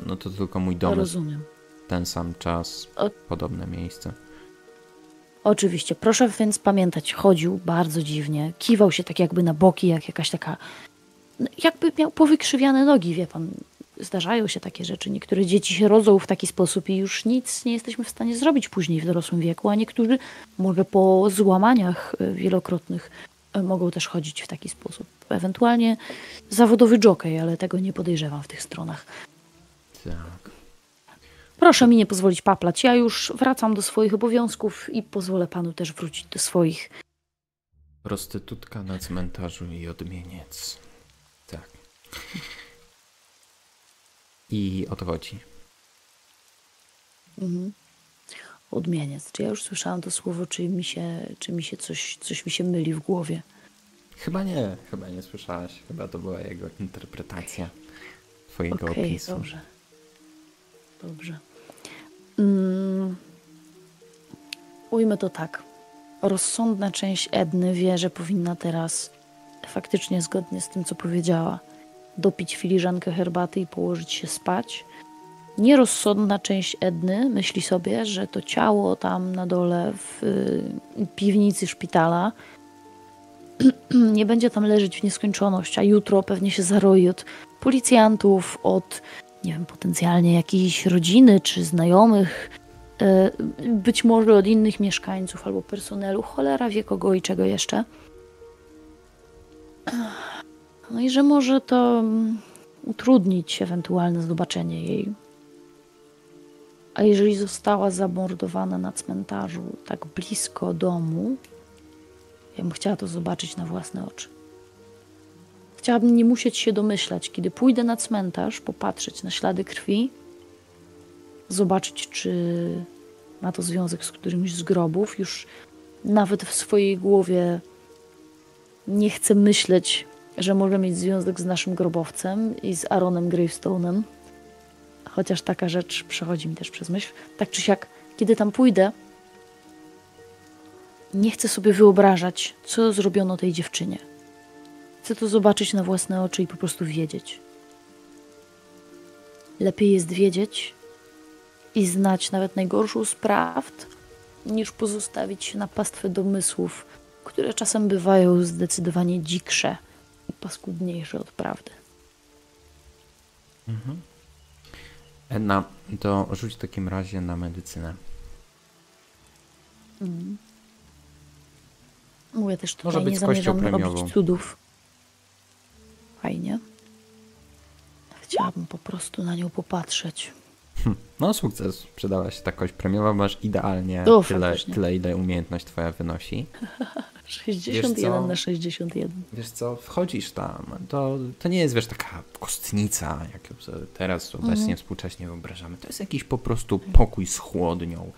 no to tylko mój dom, Rozumiem. ten sam czas, O- podobne miejsce. Oczywiście, proszę więc pamiętać, chodził bardzo dziwnie, kiwał się tak jakby na boki, jak jakaś taka, no, jakby miał powykrzywiane nogi, wie pan. Zdarzają się takie rzeczy. Niektóre dzieci się rodzą w taki sposób i już nic nie jesteśmy w stanie zrobić później w dorosłym wieku, a niektórzy może po złamaniach e, wielokrotnych e, mogą też chodzić w taki sposób. Ewentualnie zawodowy jockey, ale tego nie podejrzewam w tych stronach. Tak. Proszę mi nie pozwolić paplać. Ja już wracam do swoich obowiązków i pozwolę panu też wrócić do swoich. Prostytutka na cmentarzu i odmieniec. Tak. I odchodzi. Mhm. Odmieniec. Czy ja już słyszałam to słowo, czy mi się, czy mi się coś, coś mi się myli w głowie? Chyba nie, chyba nie słyszałaś. Chyba to była jego interpretacja twojego okay, opisu. dobrze. Dobrze. Mm. Ujmę to tak. Rozsądna część Edny wie, że powinna teraz, faktycznie zgodnie z tym, co powiedziała, dopić filiżankę herbaty i położyć się spać. Nierozsądna część Edny myśli sobie, że to ciało tam na dole w y, piwnicy szpitala nie będzie tam leżeć w nieskończoność, a jutro pewnie się zaroi od policjantów, od nie wiem, potencjalnie jakiejś rodziny czy znajomych, e, być może od innych mieszkańców albo personelu, cholera wie kogo i czego jeszcze. No i że może to mm, utrudnić ewentualne zobaczenie jej. A jeżeli została zamordowana na cmentarzu tak blisko domu, ja bym chciała to zobaczyć na własne oczy. Chciałabym nie musieć się domyślać, kiedy pójdę na cmentarz, popatrzeć na ślady krwi, zobaczyć, czy ma to związek z którymś z grobów. Już nawet w swojej głowie nie chcę myśleć, że może mieć związek z naszym grobowcem i z Aaronem Gravestone'em. Chociaż taka rzecz przechodzi mi też przez myśl. Tak czy siak, kiedy tam pójdę, nie chcę sobie wyobrażać, co zrobiono tej dziewczynie. Chcę to zobaczyć na własne oczy i po prostu wiedzieć. Lepiej jest wiedzieć i znać nawet najgorszą z prawd, niż pozostawić się na pastwę domysłów, które czasem bywają zdecydowanie dziksze i paskudniejsze od prawdy. Mhm. Edna, to rzuć w takim razie na medycynę. Mhm. Mówię też tutaj, Może być nie zamierzam robić cudów fajnie. Chciałabym po prostu na nią popatrzeć. Hm, no sukces, przydała się ta kość premiowa, masz idealnie o, tyle, tyle, ile umiejętność twoja wynosi. 61 na 61. Wiesz co, wchodzisz tam, to, to nie jest wiesz taka kostnica, jak teraz obecnie mhm. współcześnie wyobrażamy. To jest jakiś po prostu pokój z chłodnią,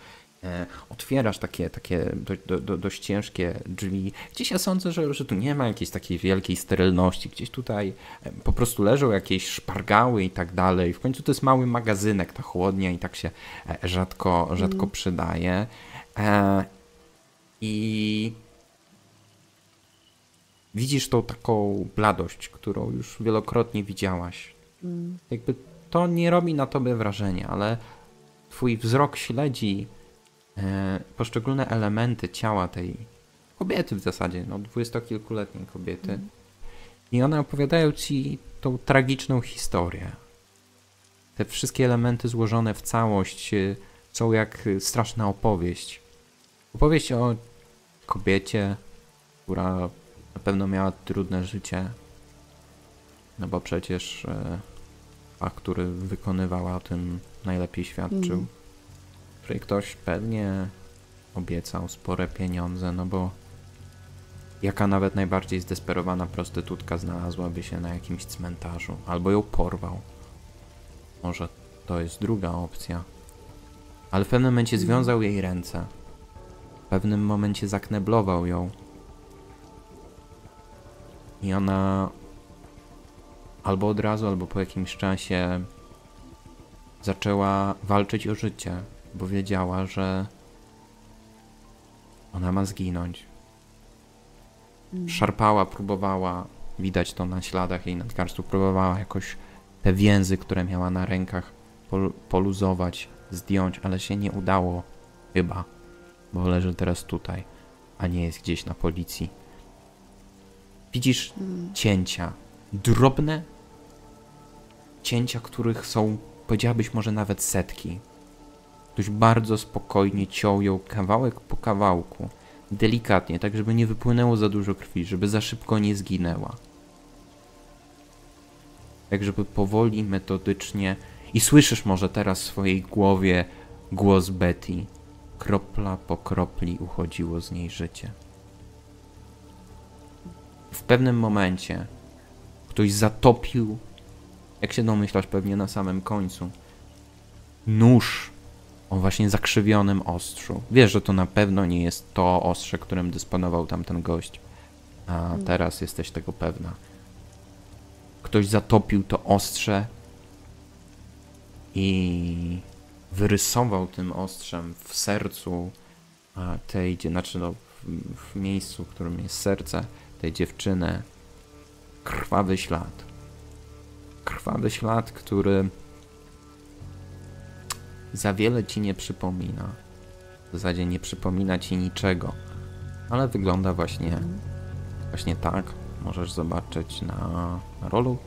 E, otwierasz takie, takie do, do, do, dość ciężkie drzwi. Gdzieś ja sądzę, że, że tu nie ma jakiejś takiej wielkiej sterylności. Gdzieś tutaj e, po prostu leżą jakieś szpargały i tak dalej. W końcu to jest mały magazynek, ta chłodnia i tak się e, rzadko, rzadko mm. przydaje. I widzisz tą taką bladość, którą już wielokrotnie widziałaś. Mm. Jakby to nie robi na tobie wrażenia, ale twój wzrok śledzi E, poszczególne elementy ciała tej kobiety w zasadzie, no dwudziestokilkuletniej kobiety. Mm. I one opowiadają ci tą tragiczną historię. Te wszystkie elementy złożone w całość e, są jak straszna opowieść. Opowieść o kobiecie, która na pewno miała trudne życie. No bo przecież e, a który wykonywała o tym najlepiej świadczył. Mm ktoś pewnie obiecał spore pieniądze, no bo jaka nawet najbardziej zdesperowana prostytutka znalazłaby się na jakimś cmentarzu, albo ją porwał. Może to jest druga opcja. Ale w pewnym momencie związał jej ręce. W pewnym momencie zakneblował ją. I ona albo od razu, albo po jakimś czasie zaczęła walczyć o życie bo wiedziała, że ona ma zginąć. Mm. Szarpała, próbowała, widać to na śladach jej nadgarstku, próbowała jakoś te więzy, które miała na rękach, pol poluzować, zdjąć, ale się nie udało chyba. bo leży teraz tutaj, a nie jest gdzieś na policji. Widzisz cięcia, drobne cięcia, których są, powiedziałabyś, może nawet setki. Ktoś bardzo spokojnie ciął ją kawałek po kawałku, delikatnie, tak żeby nie wypłynęło za dużo krwi, żeby za szybko nie zginęła. Tak żeby powoli, metodycznie i słyszysz może teraz w swojej głowie głos Betty. Kropla po kropli uchodziło z niej życie. W pewnym momencie ktoś zatopił, jak się domyślasz pewnie na samym końcu, nóż o właśnie zakrzywionym ostrzu. Wiesz, że to na pewno nie jest to ostrze, którym dysponował tamten gość. A teraz jesteś tego pewna. Ktoś zatopił to ostrze i wyrysował tym ostrzem w sercu tej, znaczy no, w, w miejscu, w którym jest serce tej dziewczyny, krwawy ślad. Krwawy ślad, który za wiele ci nie przypomina. W zasadzie nie przypomina ci niczego, ale wygląda właśnie, właśnie tak. Możesz zobaczyć na, na rolu.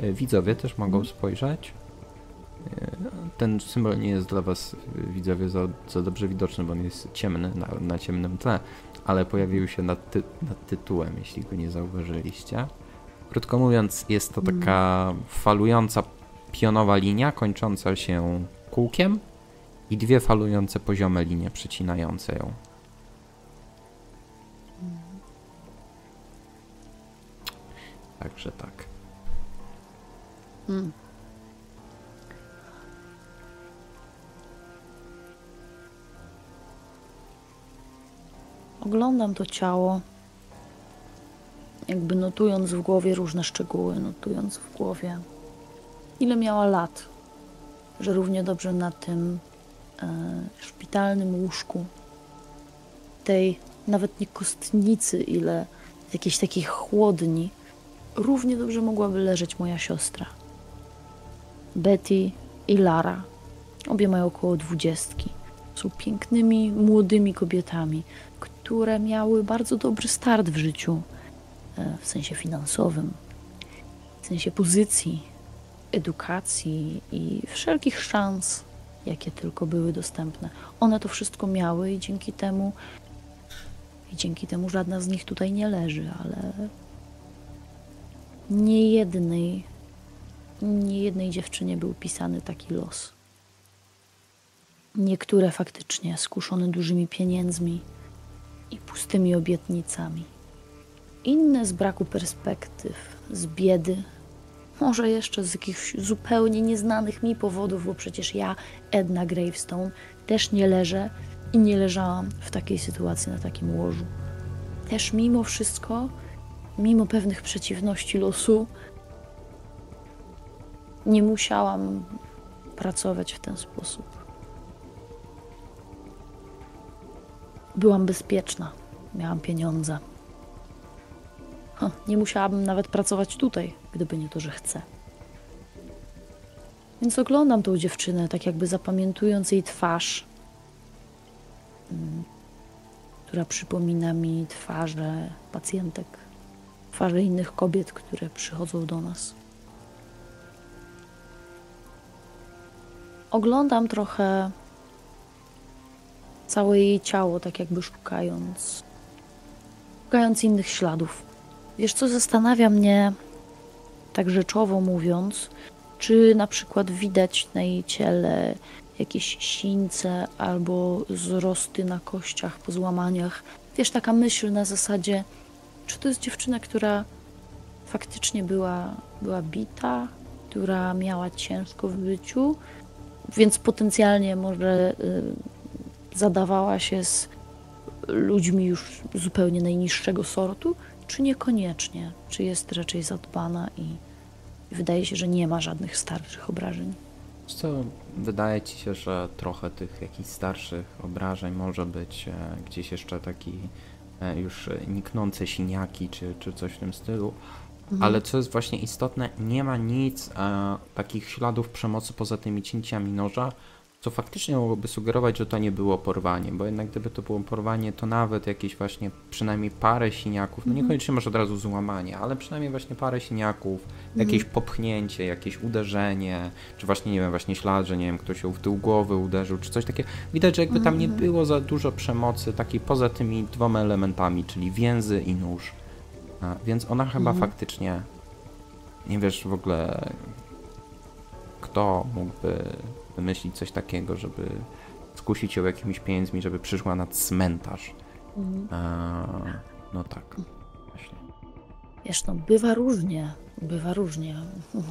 E, Widzowie też mogą spojrzeć. E, Ten symbol nie jest dla Was, widzowie, za, za dobrze widoczny, bo on jest ciemny, na, na ciemnym tle, ale pojawił się nad, ty, nad tytułem, jeśli go nie zauważyliście. Krótko mówiąc, jest to taka falująca pionowa linia kończąca się kółkiem i dwie falujące poziome linie przecinające ją. Także tak. Mm. Oglądam to ciało, jakby notując w głowie różne szczegóły, notując w głowie, ile miała lat, że równie dobrze na tym e, szpitalnym łóżku, tej nawet nie kostnicy, ile jakiejś takiej chłodni, równie dobrze mogłaby leżeć moja siostra. Betty i Lara. Obie mają około dwudziestki. Są pięknymi, młodymi kobietami, które miały bardzo dobry start w życiu, e, w sensie finansowym, w sensie pozycji, edukacji i wszelkich szans, jakie tylko były dostępne. One to wszystko miały i dzięki temu i dzięki temu żadna z nich tutaj nie leży, ale nie jednej nie jednej dziewczynie był pisany taki los. Niektóre faktycznie skuszone dużymi pieniędzmi i pustymi obietnicami. Inne z braku perspektyw, z biedy, może jeszcze z jakichś zupełnie nieznanych mi powodów, bo przecież ja, Edna Gravestone, też nie leżę i nie leżałam w takiej sytuacji na takim łożu. Też mimo wszystko, mimo pewnych przeciwności losu, nie musiałam pracować w ten sposób. Byłam bezpieczna, miałam pieniądze. Ha, nie musiałabym nawet pracować tutaj, gdyby nie to, że chcę. Więc oglądam tą dziewczynę, tak jakby zapamiętując jej twarz, mm, która przypomina mi twarze pacjentek, twarze innych kobiet, które przychodzą do nas. Oglądam trochę całe jej ciało, tak jakby szukając, szukając innych śladów. Wiesz co, zastanawia mnie, tak rzeczowo mówiąc, czy na przykład widać na jej ciele jakieś sińce albo wzrosty na kościach po złamaniach. Wiesz, taka myśl na zasadzie, czy to jest dziewczyna, która faktycznie była, była bita, która miała ciężko w życiu, więc potencjalnie może y, zadawała się z ludźmi już zupełnie najniższego sortu, czy niekoniecznie, czy jest raczej zadbana i wydaje się, że nie ma żadnych starszych obrażeń. Co, wydaje ci się, że trochę tych jakichś starszych obrażeń może być e, gdzieś jeszcze taki e, już niknące siniaki czy, czy coś w tym stylu. Ale co jest właśnie istotne, nie ma nic e, takich śladów przemocy poza tymi cięciami noża, to faktycznie mogłoby sugerować, że to nie było porwanie, bo jednak gdyby to było porwanie, to nawet jakieś właśnie przynajmniej parę siniaków, no mhm. niekoniecznie może od razu złamanie, ale przynajmniej właśnie parę siniaków, mhm. jakieś popchnięcie, jakieś uderzenie, czy właśnie, nie wiem, właśnie ślad, że nie wiem, ktoś ją w tył głowy uderzył, czy coś takiego. Widać, że jakby tam nie mhm. było za dużo przemocy takiej poza tymi dwoma elementami, czyli więzy i nóż. A, więc ona chyba faktycznie, nie wiesz w ogóle, kto mógłby wymyślić coś takiego, żeby skusić ją jakimiś pieniędzmi, żeby przyszła na cmentarz. Mhm. no tak, myślę. Wiesz, no bywa różnie, bywa różnie.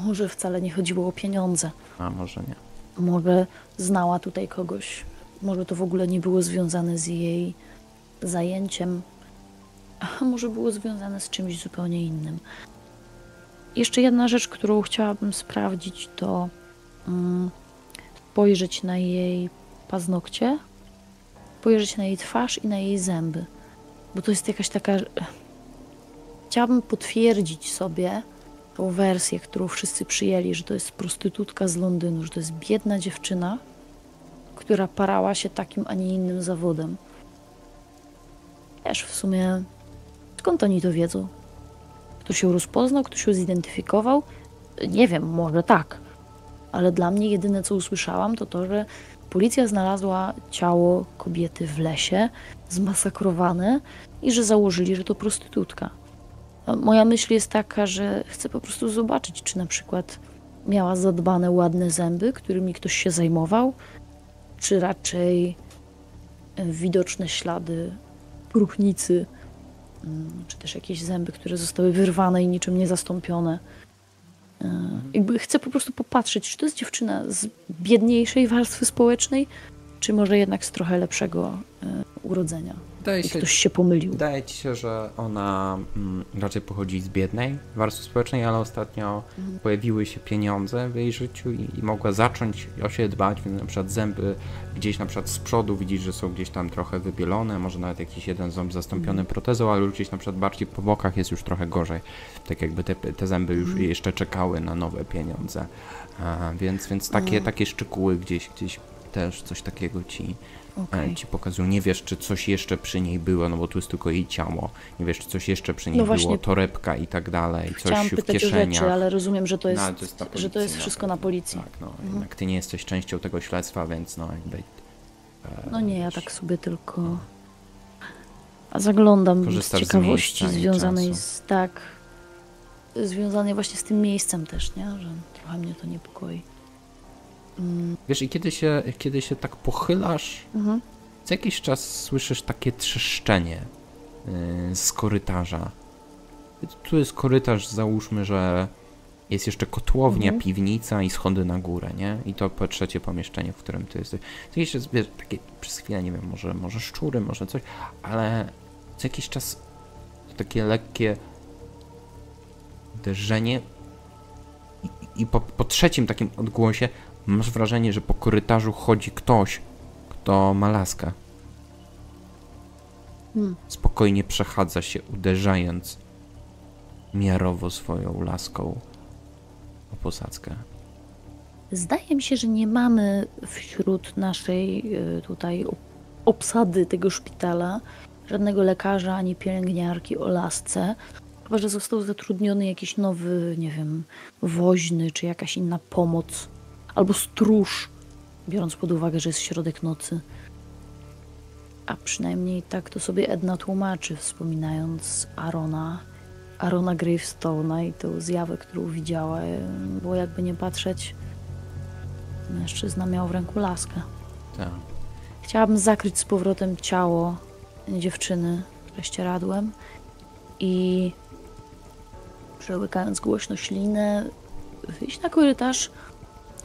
Może wcale nie chodziło o pieniądze. A może nie. Może znała tutaj kogoś, może to w ogóle nie było związane z jej zajęciem, a może było związane z czymś zupełnie innym. Jeszcze jedna rzecz, którą chciałabym sprawdzić, to mm, spojrzeć na jej paznokcie, spojrzeć na jej twarz i na jej zęby. Bo to jest jakaś taka. Chciałabym potwierdzić sobie tą wersję, którą wszyscy przyjęli, że to jest prostytutka z Londynu, że to jest biedna dziewczyna, która parała się takim, a nie innym zawodem. Wiesz, w sumie skąd oni to wiedzą? Ktoś ją rozpoznał, ktoś ją zidentyfikował? Nie wiem, może tak ale dla mnie jedyne co usłyszałam to to, że policja znalazła ciało kobiety w lesie, zmasakrowane i że założyli, że to prostytutka. Moja myśl jest taka, że chcę po prostu zobaczyć, czy na przykład miała zadbane ładne zęby, którymi ktoś się zajmował, czy raczej widoczne ślady próchnicy, mm, czy też jakieś zęby, które zostały wyrwane i niczym nie zastąpione. Jakby chcę po prostu popatrzeć, czy to jest dziewczyna z biedniejszej warstwy społecznej, czy może jednak z trochę lepszego e, urodzenia. Wydaje się, ktoś się pomylił. Wydaje ci się, że ona mm, raczej pochodzi z biednej warstwy społecznej, ale ostatnio mhm. pojawiły się pieniądze w jej życiu i, i, mogła zacząć o siebie dbać, więc na przykład zęby gdzieś na przykład z przodu widzisz, że są gdzieś tam trochę wybielone, może nawet jakiś jeden ząb zastąpiony mhm. protezą, ale gdzieś na przykład bardziej po bokach jest już trochę gorzej. Tak jakby te, te zęby już mhm. jeszcze czekały na nowe pieniądze. A, więc więc takie, takie szczegóły gdzieś, gdzieś też coś takiego ci okay. ci pokazują. Nie wiesz, czy coś jeszcze przy niej było, no bo tu jest tylko jej ciało. Nie wiesz, czy coś jeszcze przy niej no było, właśnie. torebka i tak dalej, coś w kieszeniach. Rzeczy, ale rozumiem, że to jest, no, to jest policji, że to jest wszystko na policji. Tak, no, mhm. jednak ty nie jesteś częścią tego śledztwa, więc no jakby... E, no nie, ja tak sobie tylko a zaglądam z ciekawości z związanej z, tak, związanej właśnie z tym miejscem też, nie? Że trochę mnie to niepokoi. Wiesz, i kiedy się, kiedy się tak pochylasz, mhm. co jakiś czas słyszysz takie trzeszczenie yy, z korytarza. Tu jest korytarz, załóżmy, że jest jeszcze kotłownia, mhm. piwnica i schody na górę, nie? I to po trzecie pomieszczenie, w którym ty jesteś. To jeszcze, wiesz, takie przez chwilę, nie wiem, może, może szczury, może coś, ale co jakiś czas takie lekkie uderzenie i, i po, po trzecim takim odgłosie Masz wrażenie, że po korytarzu chodzi ktoś, kto ma laskę. Hmm. Spokojnie przechadza się, uderzając miarowo swoją laską o posadzkę. Zdaje mi się, że nie mamy wśród naszej y, tutaj obsady tego szpitala żadnego lekarza ani pielęgniarki o lasce. Chyba, że został zatrudniony jakiś nowy, nie wiem, woźny czy jakaś inna pomoc albo stróż, biorąc pod uwagę, że jest środek nocy. A przynajmniej tak to sobie Edna tłumaczy, wspominając Arona, Arona Gravestone'a i tę zjawę, którą widziała, bo jakby nie patrzeć, mężczyzna miał w ręku laskę. Tak. Chciałabym zakryć z powrotem ciało dziewczyny prześcieradłem i przełykając głośno ślinę, wyjść na korytarz,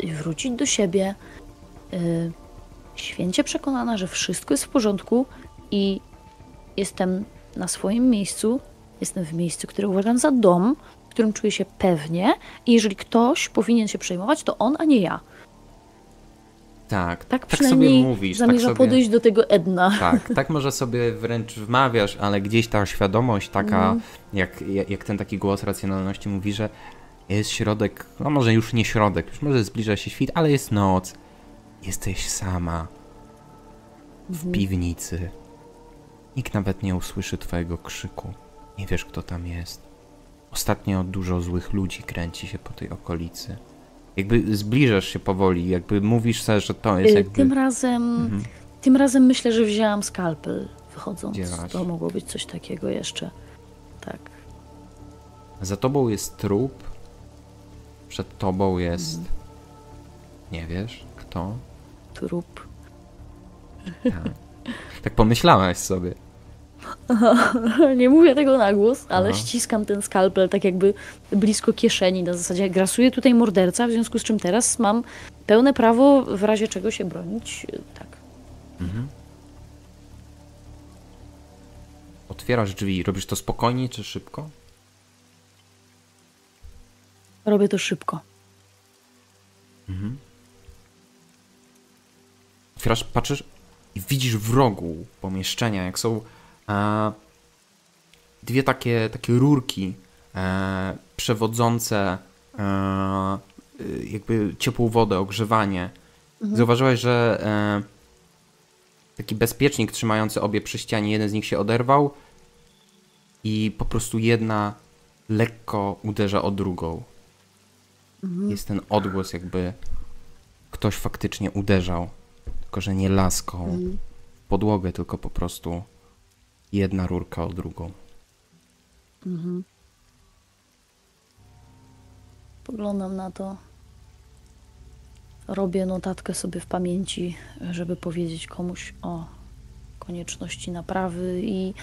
wrócić do siebie, yy, święcie przekonana, że wszystko jest w porządku i jestem na swoim miejscu, jestem w miejscu, które uważam za dom, w którym czuję się pewnie i jeżeli ktoś powinien się przejmować, to on, a nie ja. Tak, tak, tak sobie mówisz. Tak zamierza tak sobie, podejść do tego Edna. Tak, tak może sobie wręcz wmawiasz, ale gdzieś ta świadomość taka, mm. jak, jak ten taki głos racjonalności mówi, że jest środek, no może już nie środek, już może zbliża się świt, ale jest noc. Jesteś sama w Mhm. piwnicy. Nikt nawet nie usłyszy twojego krzyku. Nie wiesz, kto tam jest. Ostatnio dużo złych ludzi kręci się po tej okolicy. Jakby zbliżasz się powoli, jakby mówisz sobie, że to jest Y, jakby... Tym razem, Mhm. tym razem myślę, że wzięłam skalpel wychodząc. Wzięłaś. To mogło być coś takiego jeszcze. Tak. Za tobą jest trup. Przed tobą jest... Mhm. Nie wiesz, kto? Trup. Tak, tak pomyślałaś sobie. Nie mówię tego na głos, ale Aha. ściskam ten skalpel tak jakby blisko kieszeni. Na zasadzie grasuje tutaj morderca, w związku z czym teraz mam pełne prawo w razie czego się bronić. Tak. Mhm. Otwierasz drzwi. Robisz to spokojnie czy szybko? Robię to szybko. Otwierasz, patrzysz i widzisz w rogu pomieszczenia, jak są e, dwie takie, takie rurki e, przewodzące e, jakby ciepłą wodę, ogrzewanie. Zauważyłeś, że e, taki bezpiecznik trzymający obie przy ścianie, jeden z nich się oderwał i po prostu jedna lekko uderza o drugą. Jest ten odgłos, jakby ktoś faktycznie uderzał, tylko że nie laską w podłogę, tylko po prostu jedna rurka o drugą. Poglądam na to. Robię notatkę sobie w pamięci, żeby powiedzieć komuś o konieczności naprawy i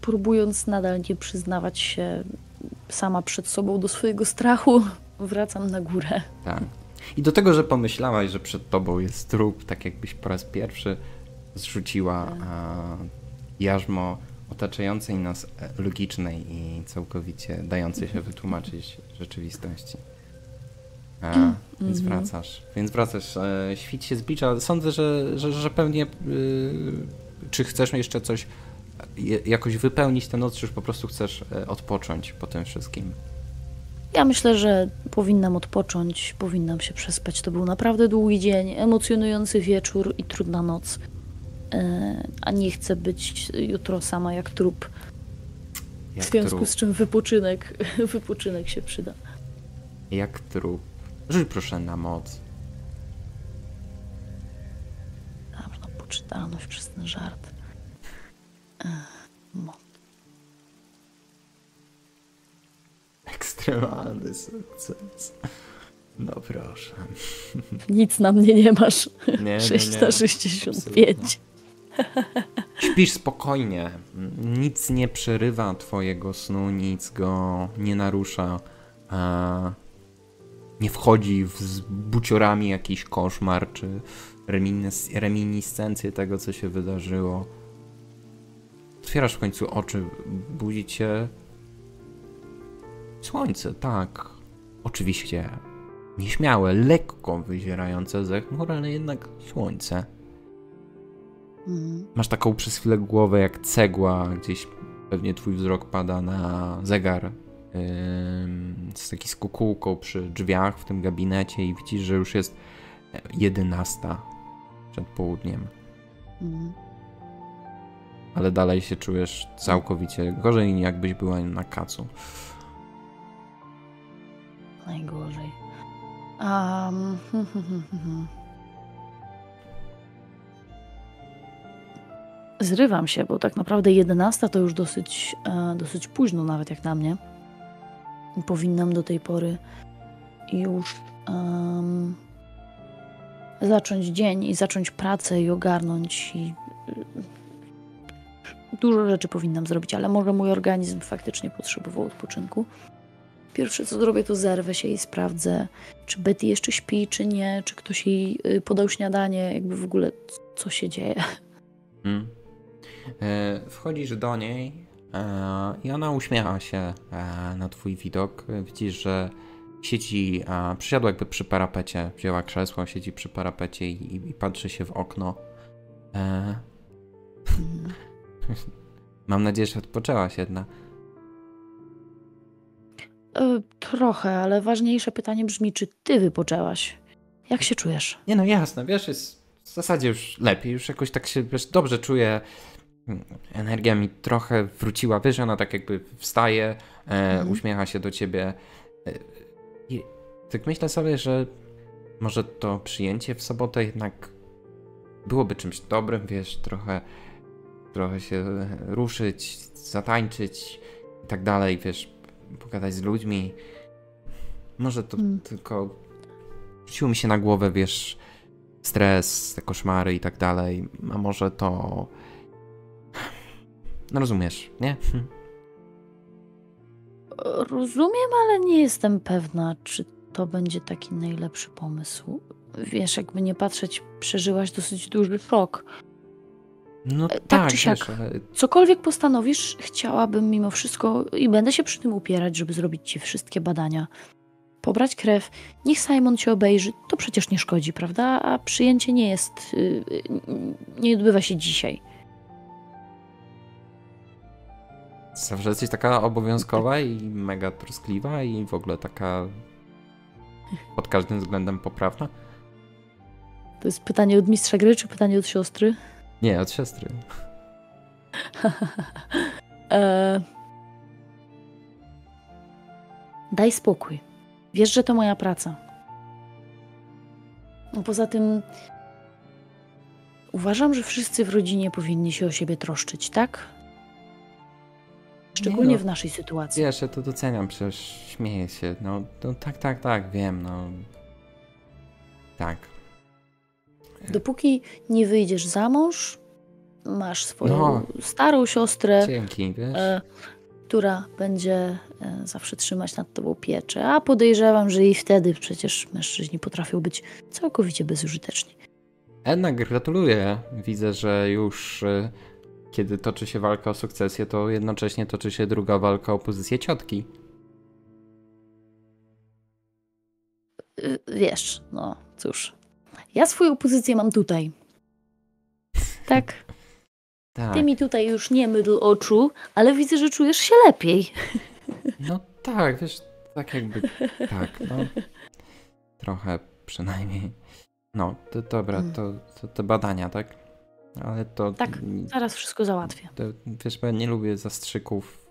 próbując nadal nie przyznawać się sama przed sobą do swojego strachu, wracam na górę. Tak. I do tego, że pomyślałaś, że przed tobą jest trup, tak jakbyś po raz pierwszy zrzuciła a, jarzmo otaczającej nas logicznej i całkowicie dającej się wytłumaczyć rzeczywistości. A, więc wracasz. Więc wracasz. E, świt się zbliża. Sądzę, że, że, że pewnie. y, czy chcesz jeszcze coś jakoś wypełnić tę noc, czy już po prostu chcesz e, odpocząć po tym wszystkim? Ja myślę, że powinnam odpocząć, powinnam się przespać. To był naprawdę długi dzień, emocjonujący wieczór i trudna noc. E, A nie chcę być jutro sama jak trup. Jak W związku trup. z czym wypoczynek, wypoczynek się przyda. Jak trup. Rzuć proszę na moc. Dawno poczytalność przez ten żart. Ekstremalny sukces. No proszę. Nic na mnie nie masz. Nie, nie, 6 nie. na 65. Śpisz spokojnie. Nic nie przerywa twojego snu, nic go nie narusza. A nie wchodzi w, z buciorami jakiś koszmar, czy reminis- reminiscencje tego, co się wydarzyło. Otwierasz w końcu oczy, budzi cię słońce, tak. Oczywiście nieśmiałe, lekko wyzierające ze chmur, ale jednak słońce. Mhm. Masz taką przez chwilę głowę jak cegła, gdzieś pewnie twój wzrok pada na zegar z taki z kukułką przy drzwiach w tym gabinecie i widzisz, że już jest jedenasta przed południem. Mhm. Ale dalej się czujesz całkowicie gorzej, jakbyś była na kacu. Najgorzej. Um. Zrywam się, bo tak naprawdę 11 to już dosyć, e, dosyć późno, nawet jak na mnie. Powinnam do tej pory już em, zacząć dzień i zacząć pracę i ogarnąć. I, dużo rzeczy powinnam zrobić, ale może mój organizm faktycznie potrzebował odpoczynku. Pierwsze co zrobię, to zerwę się i sprawdzę, czy Betty jeszcze śpi, czy nie, czy ktoś jej y, podał śniadanie, jakby w ogóle co się dzieje. Mm. E, wchodzisz do niej e, i ona uśmiecha się e, na twój widok. Widzisz, że siedzi, przysiadła jakby przy parapecie, wzięła krzesło, siedzi przy parapecie i, i, patrzy się w okno. E, mam nadzieję, że odpoczęłaś jedna. E, Trochę, ale ważniejsze pytanie brzmi, czy ty wypoczęłaś? Jak się czujesz? Nie no, jasne, wiesz, jest w zasadzie już lepiej, już jakoś tak się, wiesz, dobrze czuję. Energia mi trochę wróciła, wiesz, ona tak jakby wstaje, e, mhm. uśmiecha się do ciebie. E, I tak myślę sobie, że może to przyjęcie w sobotę jednak byłoby czymś dobrym, wiesz, trochę, trochę się ruszyć, zatańczyć i tak dalej, wiesz, pogadać z ludźmi. Może to hmm. tylko rzuciło mi się na głowę, wiesz, stres, te koszmary i tak dalej, a może to... No rozumiesz, nie? Rozumiem, ale nie jestem pewna, czy to będzie taki najlepszy pomysł. Wiesz, jakby nie patrzeć, przeżyłaś dosyć duży szok. No tak, tak czy siak. Wiesz, ale... Cokolwiek postanowisz, chciałabym mimo wszystko i będę się przy tym upierać, żeby zrobić ci wszystkie badania. Pobrać krew, niech Simon cię obejrzy, to przecież nie szkodzi, prawda? A przyjęcie nie jest. Yy, nie odbywa się dzisiaj. Zawsze jesteś taka obowiązkowa tak. i mega troskliwa i w ogóle taka pod każdym względem poprawna? To jest pytanie od mistrza gry, czy pytanie od siostry? Nie, od siostry. e... Daj spokój. Wiesz, że to moja praca. No poza tym uważam, że wszyscy w rodzinie powinni się o siebie troszczyć, tak? Szczególnie no, w naszej sytuacji. Wiesz, ja to doceniam, przecież śmieję się. No, no tak, tak, tak, wiem, no. Tak. Dopóki nie wyjdziesz za mąż, masz swoją no, starą siostrę, dzięki, wiesz? E, która będzie e, zawsze trzymać nad tobą pieczę, a podejrzewam, że i wtedy przecież mężczyźni potrafią być całkowicie bezużyteczni. Jednak gratuluję. Widzę, że już e, kiedy toczy się walka o sukcesję, to jednocześnie toczy się druga walka o pozycję ciotki. Y, wiesz, no cóż. Ja swoją pozycję mam tutaj. Tak? tak. Ty mi tutaj już nie mydl oczu, ale widzę, że czujesz się lepiej. No tak, wiesz, tak jakby, tak, no. Trochę przynajmniej. No, to dobra, mm. to, to te badania, tak? Ale to. Tak, zaraz wszystko załatwię. To, wiesz, bo ja nie lubię zastrzyków.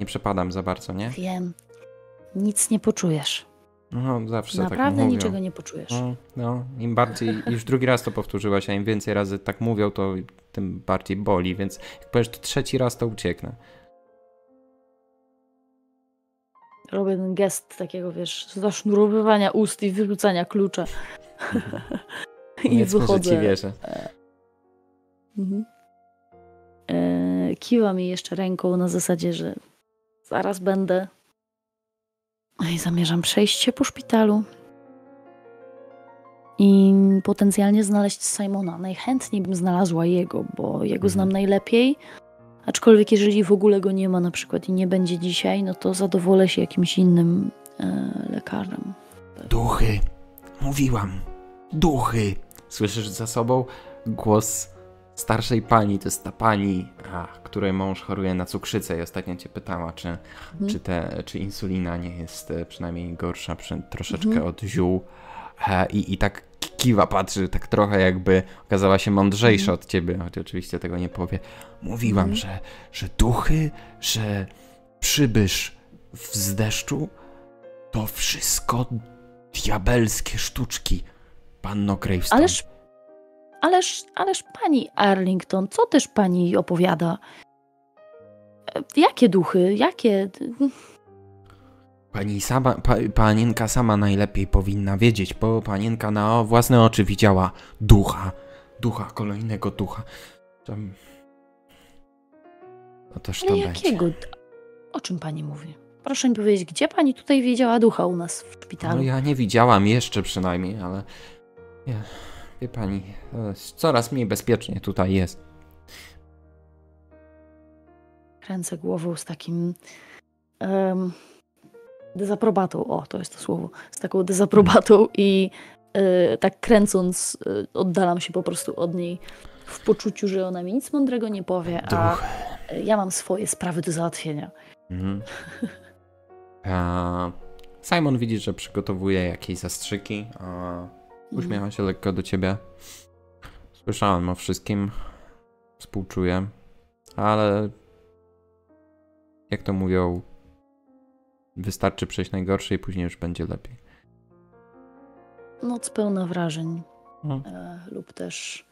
Nie przepadam za bardzo, nie? Wiem. Nic nie poczujesz. No, zawsze tak Naprawdę tak mówią. niczego nie poczujesz. No, no, im bardziej, już drugi raz to powtórzyłaś, a im więcej razy tak mówią, to tym bardziej boli, więc jak powiesz to trzeci raz, to ucieknę. Robię ten gest takiego, wiesz, zasznurowywania ust i wyrzucania klucza. I wychodzę. Że ci wierzę. E, Mhm. E, kiwa mi jeszcze ręką na zasadzie, że zaraz będę. No I zamierzam przejść się po szpitalu i potencjalnie znaleźć Simona. Najchętniej bym znalazła jego, bo jego znam mhm. najlepiej. Aczkolwiek jeżeli w ogóle go nie ma na przykład i nie będzie dzisiaj, no to zadowolę się jakimś innym e, lekarzem. Duchy. Mówiłam. Duchy. Słyszysz za sobą głos starszej pani, to jest ta pani, a, której mąż choruje na cukrzycę i ostatnio cię pytała, czy, mhm. czy, te, czy insulina nie jest e, przynajmniej gorsza przy, troszeczkę mhm. od ziół. E, I, I tak kiwa patrzy, tak trochę jakby okazała się mądrzejsza mhm. od ciebie, choć oczywiście tego nie powie. Mówiłam, mhm. że, że duchy, że przybysz w deszczu, to wszystko diabelskie sztuczki, panno Gravestone. Ależ Ależ, ależ pani Arlington, co też pani opowiada? E, jakie duchy? Jakie. Pani sama, pa, panienka sama najlepiej powinna wiedzieć, bo panienka na własne oczy widziała ducha. Ducha, kolejnego ducha. Tam... No toż to Ale jakiego? Będzie. O czym pani mówi? Proszę mi powiedzieć, gdzie pani tutaj widziała ducha u nas w szpitalu? No ja nie widziałam jeszcze przynajmniej, ale... Nie. Wie pani, coraz mniej bezpiecznie tutaj jest. Kręcę głową z takim um, dezaprobatą. O, to jest to słowo. Z taką dezaprobatą i y, tak kręcąc y, oddalam się po prostu od niej w poczuciu, że ona mi nic mądrego nie powie, Duch. a ja mam swoje sprawy do załatwienia. Mhm. Simon widzi, że przygotowuje jakieś zastrzyki. A Uśmiecha się lekko do ciebie. Słyszałem o wszystkim. Współczuję. Ale jak to mówią, wystarczy przejść najgorsze i później już będzie lepiej. Noc pełna wrażeń. No. E, lub też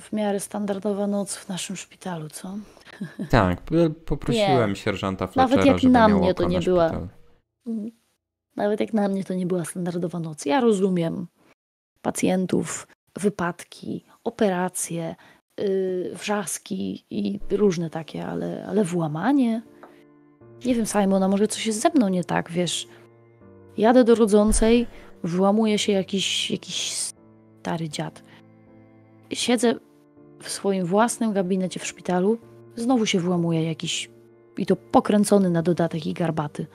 w miarę standardowa noc w naszym szpitalu, co? Tak, poprosiłem nie. sierżanta Fletchera, Nawet jak na mnie to nie była. Mhm. Nawet jak na mnie to nie była standardowa noc. Ja rozumiem pacjentów, wypadki, operacje, yy, wrzaski i różne takie, ale, ale włamanie. Nie wiem, Simona, może coś jest ze mną nie tak, wiesz. Jadę do rodzącej, włamuje się jakiś, jakiś stary dziad. Siedzę w swoim własnym gabinecie w szpitalu, znowu się włamuje jakiś i to pokręcony na dodatek i garbaty.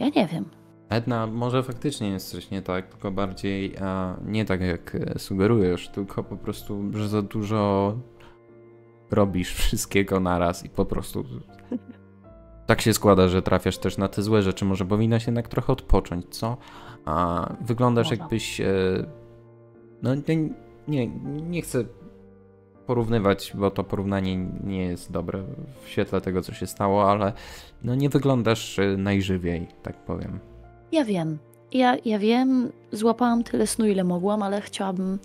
Ja nie wiem. Edna, może faktycznie jest coś nie tak, tylko bardziej a nie tak jak sugerujesz, tylko po prostu, że za dużo robisz wszystkiego naraz i po prostu tak się składa, że trafiasz też na te złe rzeczy. Może powinnaś jednak trochę odpocząć, co? A wyglądasz Można. jakbyś. E, no nie, nie, nie chcę porównywać, bo to porównanie nie jest dobre w świetle tego, co się stało, ale no nie wyglądasz e, najżywiej, tak powiem. Ja wiem. Ja, ja wiem, złapałam tyle snu, ile mogłam, ale chciałabym.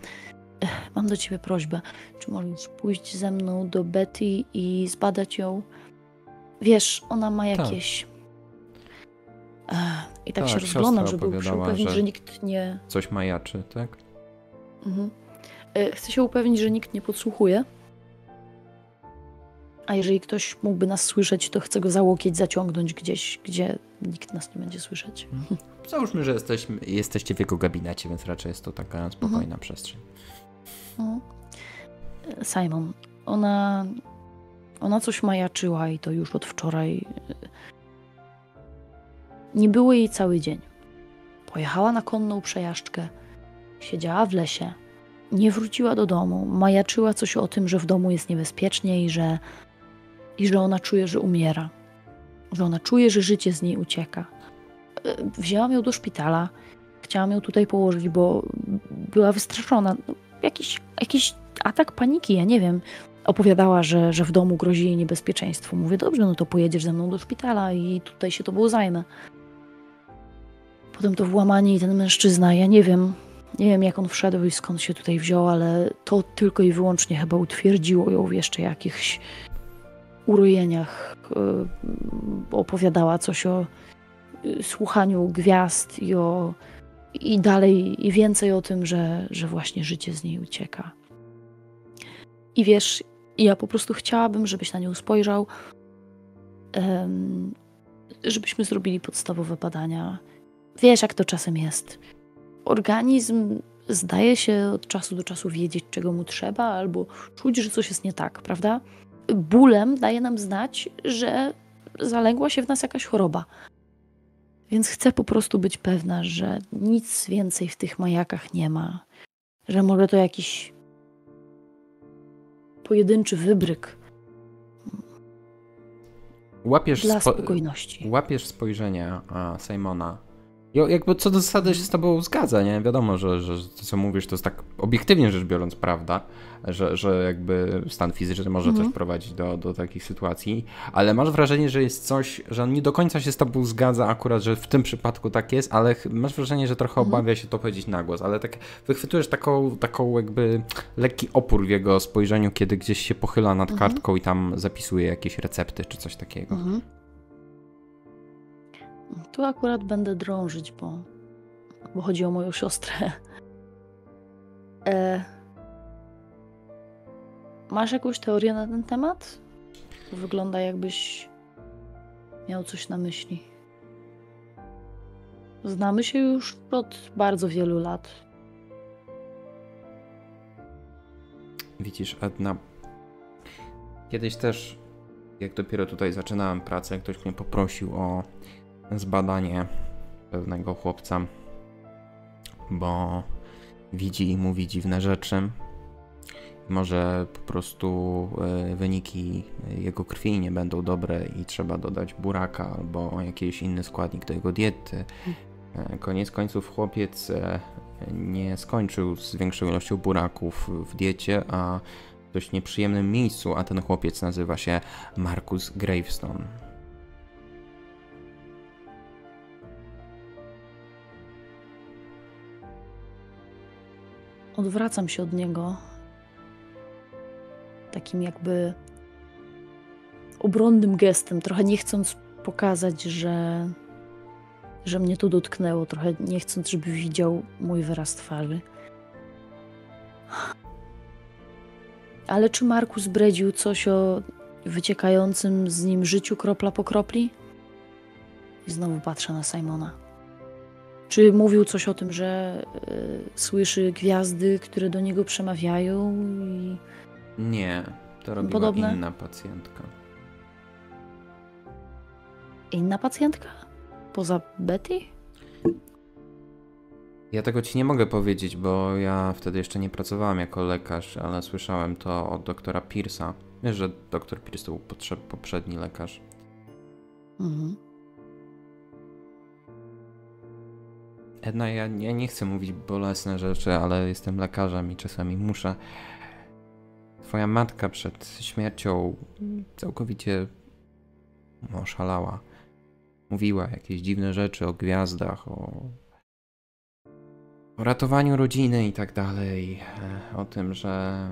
Mam do ciebie prośbę. Czy możesz pójść ze mną do Betty i zbadać ją? Wiesz, ona ma tak. jakieś. Tak. I tak, tak się rozglądam, żeby się upewnić, że, że, nikt nie. Coś majaczy, tak? Mhm. E, chcę się upewnić, że nikt nie podsłuchuje. A jeżeli ktoś mógłby nas słyszeć, to chcę go za łokieć zaciągnąć gdzieś, gdzie nikt nas nie będzie słyszeć. Mhm. Załóżmy, że jesteśmy, jesteście w jego gabinecie, więc raczej jest to taka spokojna mhm. przestrzeń. Mhm. Simon, ona, ona coś majaczyła i to już od wczoraj. Nie było jej cały dzień. Pojechała na konną przejażdżkę, siedziała w lesie, nie wróciła do domu, majaczyła coś o tym, że w domu jest niebezpiecznie i że i że ona czuje, że umiera, że ona czuje, że życie z niej ucieka. E, wzięłam ją do szpitala, chciałam ją tutaj położyć, bo była wystraszona. No, jakiś, jakiś atak paniki, ja nie wiem. Opowiadała, że, że w domu grozi jej niebezpieczeństwo. Mówię, dobrze, no to pojedziesz ze mną do szpitala i tutaj się tobą zajmę. Potem to włamanie i ten mężczyzna, ja nie wiem, nie wiem jak on wszedł i skąd się tutaj wziął, ale to tylko i wyłącznie chyba utwierdziło ją w jeszcze jakichś urojeniach y, opowiadała coś o y, słuchaniu gwiazd i o i dalej i więcej o tym, że, że właśnie życie z niej ucieka. I wiesz, ja po prostu chciałabym, żebyś na nią spojrzał, żebyśmy zrobili podstawowe badania. Wiesz, jak to czasem jest. Organizm zdaje się od czasu do czasu wiedzieć, czego mu trzeba, albo czuć, że coś jest nie tak, prawda? Bólem daje nam znać, że zaległa się w nas jakaś choroba. Więc chcę po prostu być pewna, że nic więcej w tych majakach nie ma. Że może to jakiś pojedynczy wybryk. Łapiesz dla spokojności. Łapiesz spojrzenie Simona jakby co do zasady się z tobą zgadza, nie? Wiadomo, że, że to co mówisz to jest tak obiektywnie rzecz biorąc prawda, że, że jakby stan fizyczny może mhm. też prowadzić do, do takich sytuacji, ale masz wrażenie, że jest coś, że on nie do końca się z tobą zgadza akurat, że w tym przypadku tak jest, ale masz wrażenie, że trochę mhm. obawia się to powiedzieć na głos, ale tak wychwytujesz taką, taką jakby lekki opór w jego spojrzeniu, kiedy gdzieś się pochyla nad mhm. kartką i tam zapisuje jakieś recepty czy coś takiego. Tu akurat będę drążyć, bo, bo chodzi o moją siostrę. E... Masz jakąś teorię na ten temat? Wygląda jakbyś miał coś na myśli. Znamy się już od bardzo wielu lat. Widzisz, Edna. Kiedyś też, jak dopiero tutaj zaczynałem pracę, ktoś mnie poprosił o zbadanie pewnego chłopca, bo widzi i mówi dziwne rzeczy. Może po prostu e, wyniki jego krwi nie będą dobre i trzeba dodać buraka albo jakiś inny składnik do jego diety. Koniec końców chłopiec nie skończył z większą ilością buraków w diecie, a w dość nieprzyjemnym miejscu, a ten chłopiec nazywa się Marcus Gravestone. Odwracam się od niego takim jakby obronnym gestem, trochę nie chcąc pokazać, że, że mnie to dotknęło, trochę nie chcąc, żeby widział mój wyraz twarzy. Ale czy Markus bredził coś o wyciekającym z nim życiu kropla po kropli? I znowu patrzę na Simona. Czy mówił coś o tym, że y, słyszy gwiazdy, które do niego przemawiają? I... Nie, to robiła Podobne? inna pacjentka. Inna pacjentka? Poza Betty? Ja tego ci nie mogę powiedzieć, bo ja wtedy jeszcze nie pracowałem jako lekarz, ale słyszałem to od doktora Pierce'a. Wiesz, że doktor Pierce to był poprzedni lekarz. Mhm. Edna, ja, nie chcę mówić bolesne rzeczy, ale jestem lekarzem i czasami muszę. Twoja matka przed śmiercią całkowicie oszalała. Mówiła jakieś dziwne rzeczy o gwiazdach, o o ratowaniu rodziny i tak dalej, e, o tym, że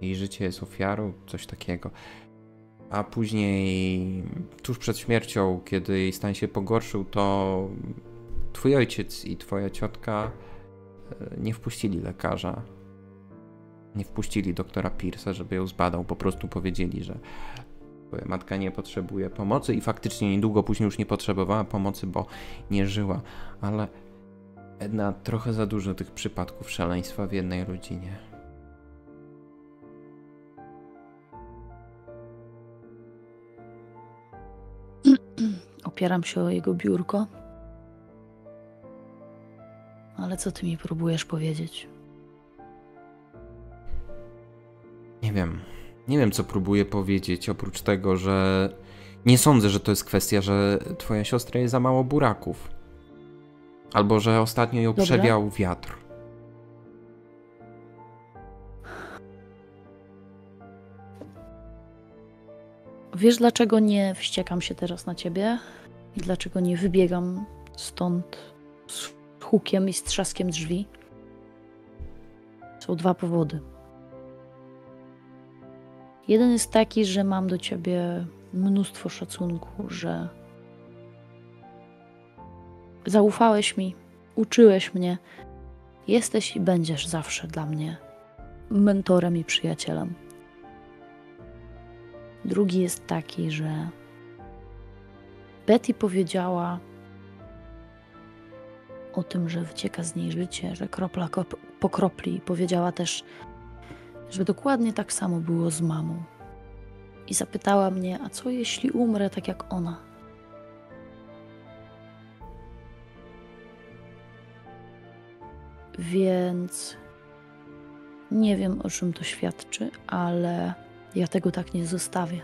jej życie jest ofiarą, coś takiego. A później, tuż przed śmiercią, kiedy jej stan się pogorszył, to twój ojciec i twoja ciotka e, nie wpuścili lekarza. Nie wpuścili doktora Pierce'a, żeby ją zbadał. Po prostu powiedzieli, że matka nie potrzebuje pomocy i faktycznie niedługo później już nie potrzebowała pomocy, bo nie żyła. Ale Edna, trochę za dużo tych przypadków szaleństwa w jednej rodzinie. Opieram się o jego biurko. Ale co ty mi próbujesz powiedzieć? Nie wiem. Nie wiem, co próbuję powiedzieć, oprócz tego, że nie sądzę, że to jest kwestia, że twoja siostra jest za mało buraków. Albo że ostatnio ją Dobra. przewiał wiatr. Wiesz, dlaczego nie wściekam się teraz na ciebie? I dlaczego nie wybiegam stąd z hukiem i z trzaskiem drzwi? Są dwa powody. Jeden jest taki, że mam do ciebie mnóstwo szacunku, że zaufałeś mi, uczyłeś mnie, jesteś i będziesz zawsze dla mnie mentorem i przyjacielem. Drugi jest taki, że Betty powiedziała o tym, że wycieka z niej życie, że kropla po kropli. Powiedziała też, że dokładnie tak samo było z mamą. I zapytała mnie, a co jeśli umrę tak jak ona? Więc nie wiem, o czym to świadczy, ale ja tego tak nie zostawię.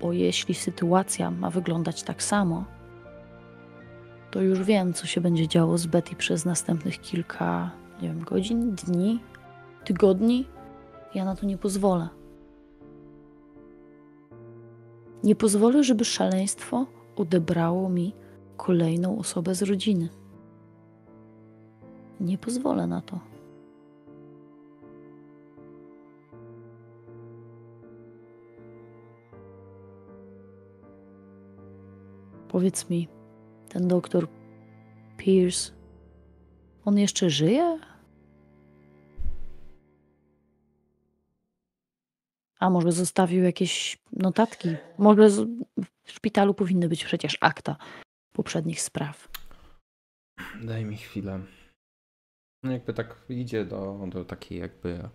Bo jeśli sytuacja ma wyglądać tak samo, to już wiem, co się będzie działo z Betty przez następnych kilka nie wiem, godzin, dni, tygodni, ja na to nie pozwolę. Nie pozwolę, żeby szaleństwo odebrało mi kolejną osobę z rodziny. Nie pozwolę na to. Powiedz mi, ten doktor Pierce, on jeszcze żyje? A może zostawił jakieś notatki? Może w szpitalu powinny być przecież akta poprzednich spraw. Daj mi chwilę. No jakby tak idzie do, do takiej jakby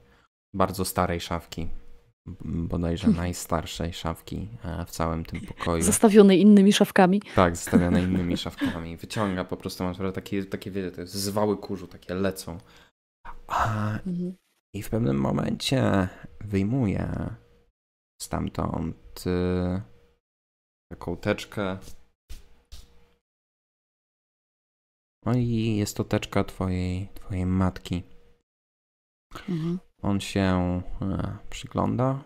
bardzo starej szafki. Bodajże najstarszej szafki e, w całym tym pokoju. Zastawionej innymi szafkami. Tak, zastawionej innymi szafkami. Wyciąga po prostu, mam takie, takie wiele, to jest zwały kurzu, takie lecą. A, mhm. I w pewnym momencie wyjmuje stamtąd y, taką teczkę. No i jest to teczka twojej, twojej matki. Mhm. On się e, przygląda,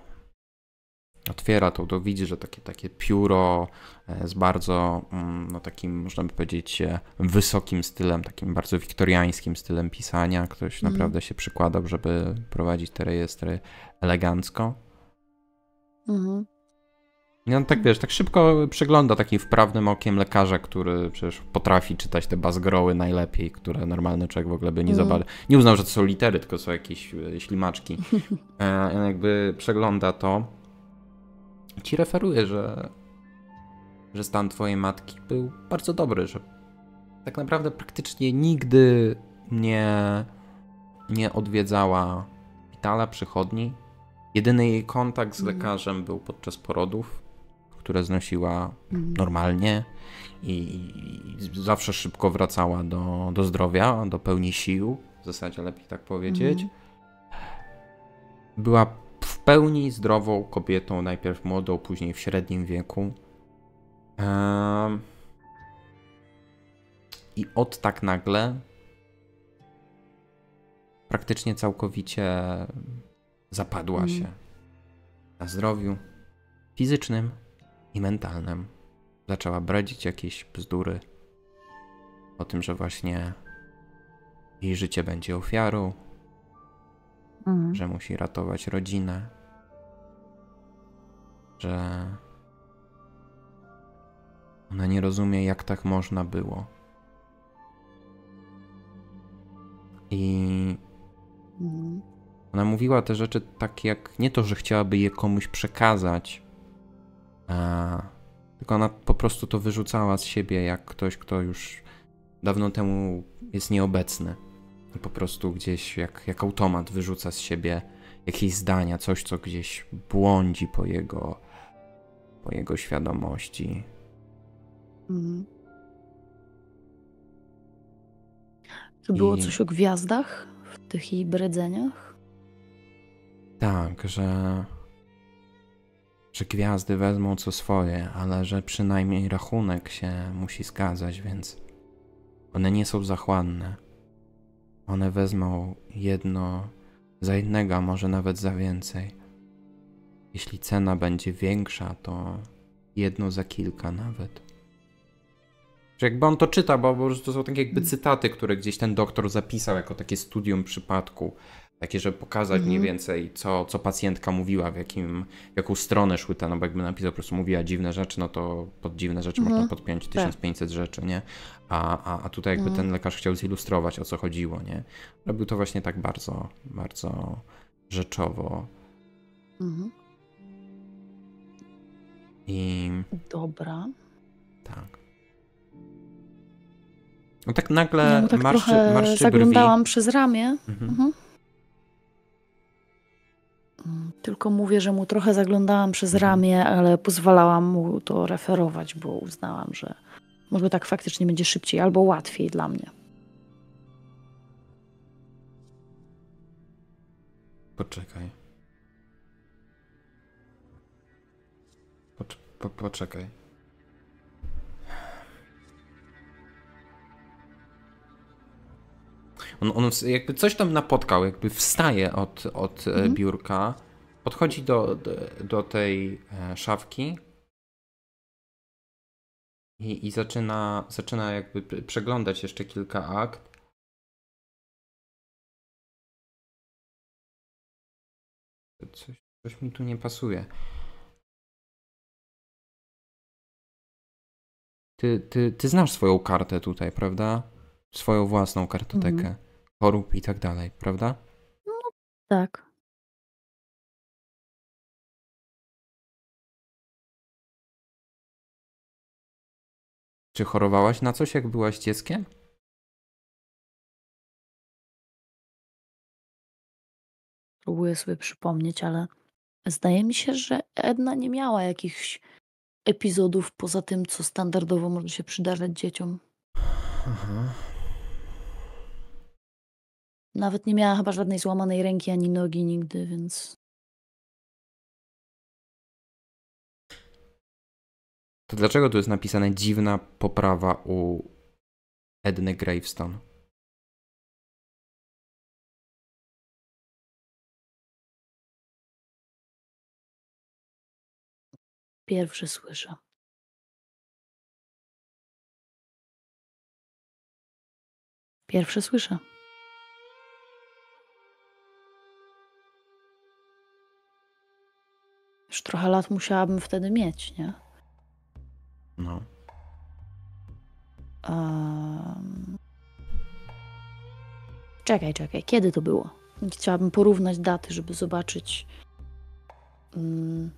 otwiera to, to widzi, że takie, takie pióro e, z bardzo mm, no, takim, można by powiedzieć, e, wysokim stylem, takim bardzo wiktoriańskim stylem pisania. Ktoś mm. naprawdę się przykładał, żeby prowadzić te rejestry elegancko. Mhm. I on tak, wiesz, tak szybko przegląda takim wprawnym okiem lekarza, który przecież potrafi czytać te bazgroły najlepiej, które normalny człowiek w ogóle by nie mm. zobaczył. Nie uznał, że to są litery, tylko są jakieś e, ślimaczki. E, jakby przegląda to. Ci referuje, że, że stan twojej matki był bardzo dobry, że tak naprawdę praktycznie nigdy nie, nie odwiedzała szpitala, przychodni. Jedyny jej kontakt z mhm. lekarzem był podczas porodów które znosiła mhm. normalnie i, zawsze szybko wracała do, do zdrowia, do pełni sił, w zasadzie lepiej tak powiedzieć. Mhm. Była w pełni zdrową kobietą, najpierw młodą, później w średnim wieku. I od tak nagle praktycznie całkowicie zapadła mhm. się na zdrowiu fizycznym, i mentalnym. Zaczęła bredzić jakieś bzdury o tym, że właśnie jej życie będzie ofiarą, mhm. że musi ratować rodzinę, że ona nie rozumie, jak tak można było. I mhm. ona mówiła te rzeczy tak, jak nie to, że chciałaby je komuś przekazać, tylko ona po prostu to wyrzucała z siebie jak ktoś, kto już dawno temu jest nieobecny. Po prostu gdzieś jak, jak automat wyrzuca z siebie jakieś zdania, coś, co gdzieś błądzi po jego, po jego świadomości. Mhm. To było I... coś o gwiazdach w tych jej bredzeniach? Tak, że że gwiazdy wezmą co swoje, ale że przynajmniej rachunek się musi zgadzać, więc one nie są zachłanne. One wezmą jedno za jednego, a może nawet za więcej. Jeśli cena będzie większa, to jedno za kilka nawet. Jakby on to czyta, bo, to są takie jakby cytaty, które gdzieś ten doktor zapisał jako takie studium przypadku. Takie, żeby pokazać mniej mhm. więcej, co, co pacjentka mówiła, w, jakim, w jaką stronę szły te, no bo jakby napisał, po prostu mówiła dziwne rzeczy, no to pod dziwne rzeczy można podpiąć 1500 tak. rzeczy, nie? A, a, a tutaj jakby -hmm. ten lekarz chciał zilustrować, o co chodziło, nie? Robił to właśnie tak bardzo, bardzo rzeczowo. Mhm. I... Dobra. Tak. No tak nagle no, tak marszczy, marszczy zaglądałam przez ramię. Mhm. mhm. Tylko mówię, że mu trochę zaglądałam przez mhm. ramię, ale pozwalałam mu to referować, bo uznałam, że może tak faktycznie będzie szybciej albo łatwiej dla mnie. Poczekaj. Pocz po poczekaj. On, on jakby coś tam napotkał, jakby wstaje od, od e, mhm. biurka, podchodzi do, do, do tej e, szafki i, i zaczyna, zaczyna jakby przeglądać jeszcze kilka akt. Coś, coś mi tu nie pasuje. Ty, ty, ty znasz swoją kartę tutaj, prawda? Swoją własną kartotekę. Mhm chorób i tak dalej, prawda? No tak. Czy chorowałaś na coś, jak byłaś dzieckiem? Próbuję sobie przypomnieć, ale zdaje mi się, że Edna nie miała jakichś epizodów poza tym, co standardowo może się przydarzać dzieciom. Aha. Nawet nie miała chyba żadnej złamanej ręki ani nogi nigdy, więc To dlaczego tu jest napisane dziwna poprawa u Edny Gravestone? Pierwszy słyszę. Pierwszy słyszę. Już trochę lat musiałabym wtedy mieć, nie? No. Um... Czekaj, czekaj. Kiedy to było? Chciałabym porównać daty, żeby zobaczyć. Um...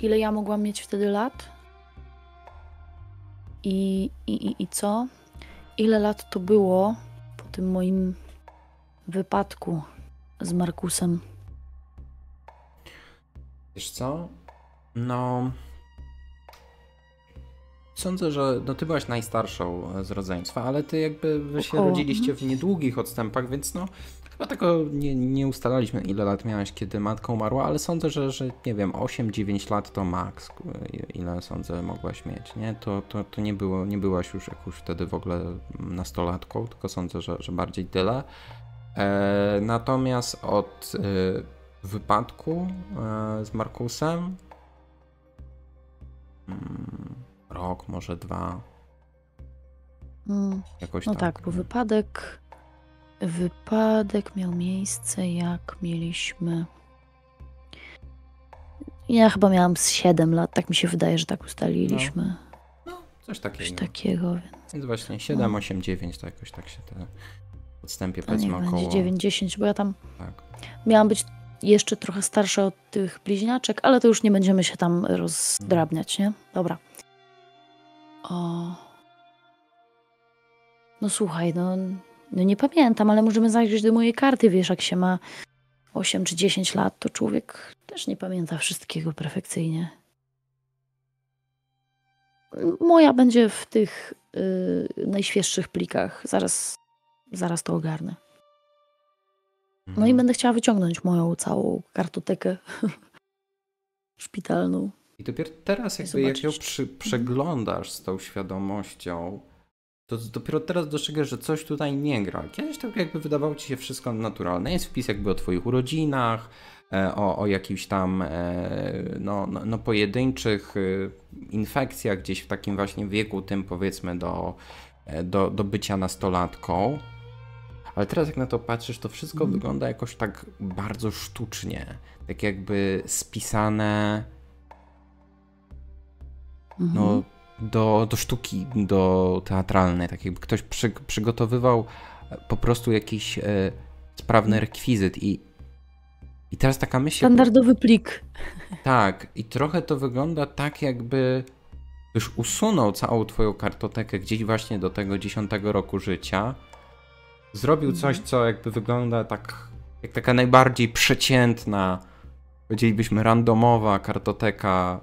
Ile ja mogłam mieć wtedy lat? I, i, I co? Ile lat to było po tym moim wypadku z Markusem? Wiesz co? No. Sądzę, że no ty byłaś najstarszą z rodzeństwa, ale ty jakby wy się Około, rodziliście mhm. w niedługich odstępach, więc no chyba tego nie, nie ustalaliśmy, ile lat miałaś, kiedy matka umarła, ale sądzę, że, że nie wiem, 8-9 lat to maks, ile sądzę mogłaś mieć, nie? To, to, to nie, było, nie byłaś już jakąś wtedy w ogóle nastolatką, tylko sądzę, że, że bardziej tyle. E, natomiast od e, wypadku e, z Markusem mm, rok, może dwa, Mm, jakoś No tak. tak, bo wypadek. Wypadek miał miejsce, jak mieliśmy. Ja chyba miałam z 7 lat, tak mi się wydaje, że tak ustaliliśmy. No, coś Coś takiego. takiego, więc. Więc właśnie 7, 8, 9 to jakoś tak się te odstępie A niech powiedzmy około. będzie 9-10, bo ja tam Tak. miałam być jeszcze trochę starsza od tych bliźniaczek, ale to już nie będziemy się tam rozdrabniać, nie? Dobra. O. No słuchaj, no, no nie pamiętam, ale możemy zajrzeć do mojej karty, wiesz, jak się ma 8 czy 10 lat, to człowiek też nie pamięta wszystkiego perfekcyjnie. Moja będzie w tych y, najświeższych plikach. Zaraz, zaraz to ogarnę. No i Mhm. będę chciała wyciągnąć moją całą kartotekę szpitalną. I dopiero teraz, jakby jak ją przy, przeglądasz z tą świadomością, to dopiero teraz dostrzegasz, że coś tutaj nie gra. Kiedyś tak jakby wydawało ci się wszystko naturalne. Jest wpis jakby o twoich urodzinach, e, o, o jakichś tam e, no, no, no pojedynczych e, infekcjach gdzieś w takim właśnie wieku, tym powiedzmy do, do, do bycia nastolatką. Ale teraz jak na to patrzysz, to wszystko Mhm. wygląda jakoś tak bardzo sztucznie. Tak jakby spisane Mhm. no, do, do sztuki, do teatralnej, tak jakby ktoś przy, przygotowywał e, po prostu jakiś e, sprawny rekwizyt i, i teraz taka myśl, Standardowy plik. tak, i trochę to wygląda tak jakby już usunął całą twoją kartotekę gdzieś właśnie do tego dziesiątego roku życia, zrobił Mhm. coś, co jakby wygląda tak, jak taka najbardziej przeciętna, powiedzielibyśmy randomowa kartoteka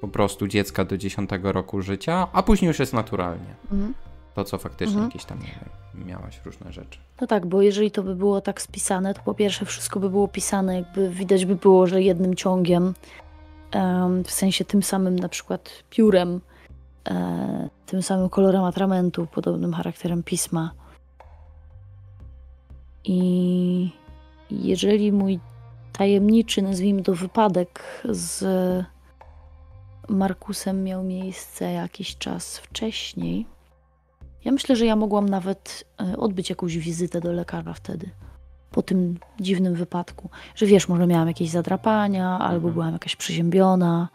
po prostu dziecka do 10 roku życia, a później już jest naturalnie. Mhm. To, co faktycznie Mhm. jakieś tam miałaś różne rzeczy. No tak, bo jeżeli to by było tak spisane, to po pierwsze wszystko by było pisane, jakby widać by było, że jednym ciągiem, em, w sensie tym samym na przykład piórem, e, tym samym kolorem atramentu, podobnym charakterem pisma. I jeżeli mój tajemniczy, nazwijmy to, wypadek z Markusem miał miejsce jakiś czas wcześniej, ja myślę, że ja mogłam nawet e, odbyć jakąś wizytę do lekarza wtedy. Po tym dziwnym wypadku. Że wiesz, może miałam jakieś zadrapania, albo Mhm. byłam jakaś przeziębiona.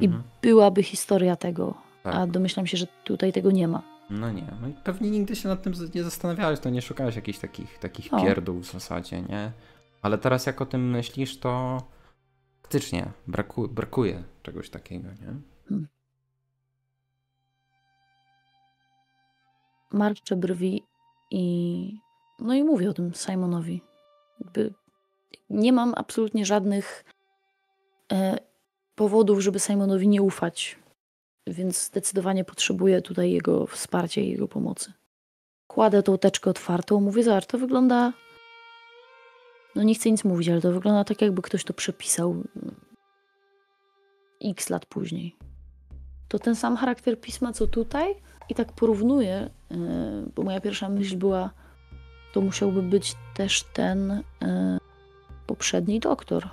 I Mhm. byłaby historia tego. Tak. A domyślam się, że tutaj tego nie ma. No nie, no i pewnie nigdy się nad tym nie zastanawiałeś, to nie szukałeś jakichś takich, takich No. pierdół w zasadzie, nie? Ale teraz jak o tym myślisz, to faktycznie braku, brakuje czegoś takiego, nie? Marszczę brwi i. No i mówię o tym Simonowi. Jakby nie mam absolutnie żadnych e, powodów, żeby Simonowi nie ufać. Więc zdecydowanie potrzebuję tutaj jego wsparcia i jego pomocy. Kładę tą teczkę otwartą, mówię, zobacz, to wygląda. No nie chcę nic mówić, ale to wygląda tak, jakby ktoś to przepisał. x lat później. To ten sam charakter pisma, co tutaj, i tak porównuję, yy, bo moja pierwsza myśl była, to musiałby być też ten yy, poprzedni doktor.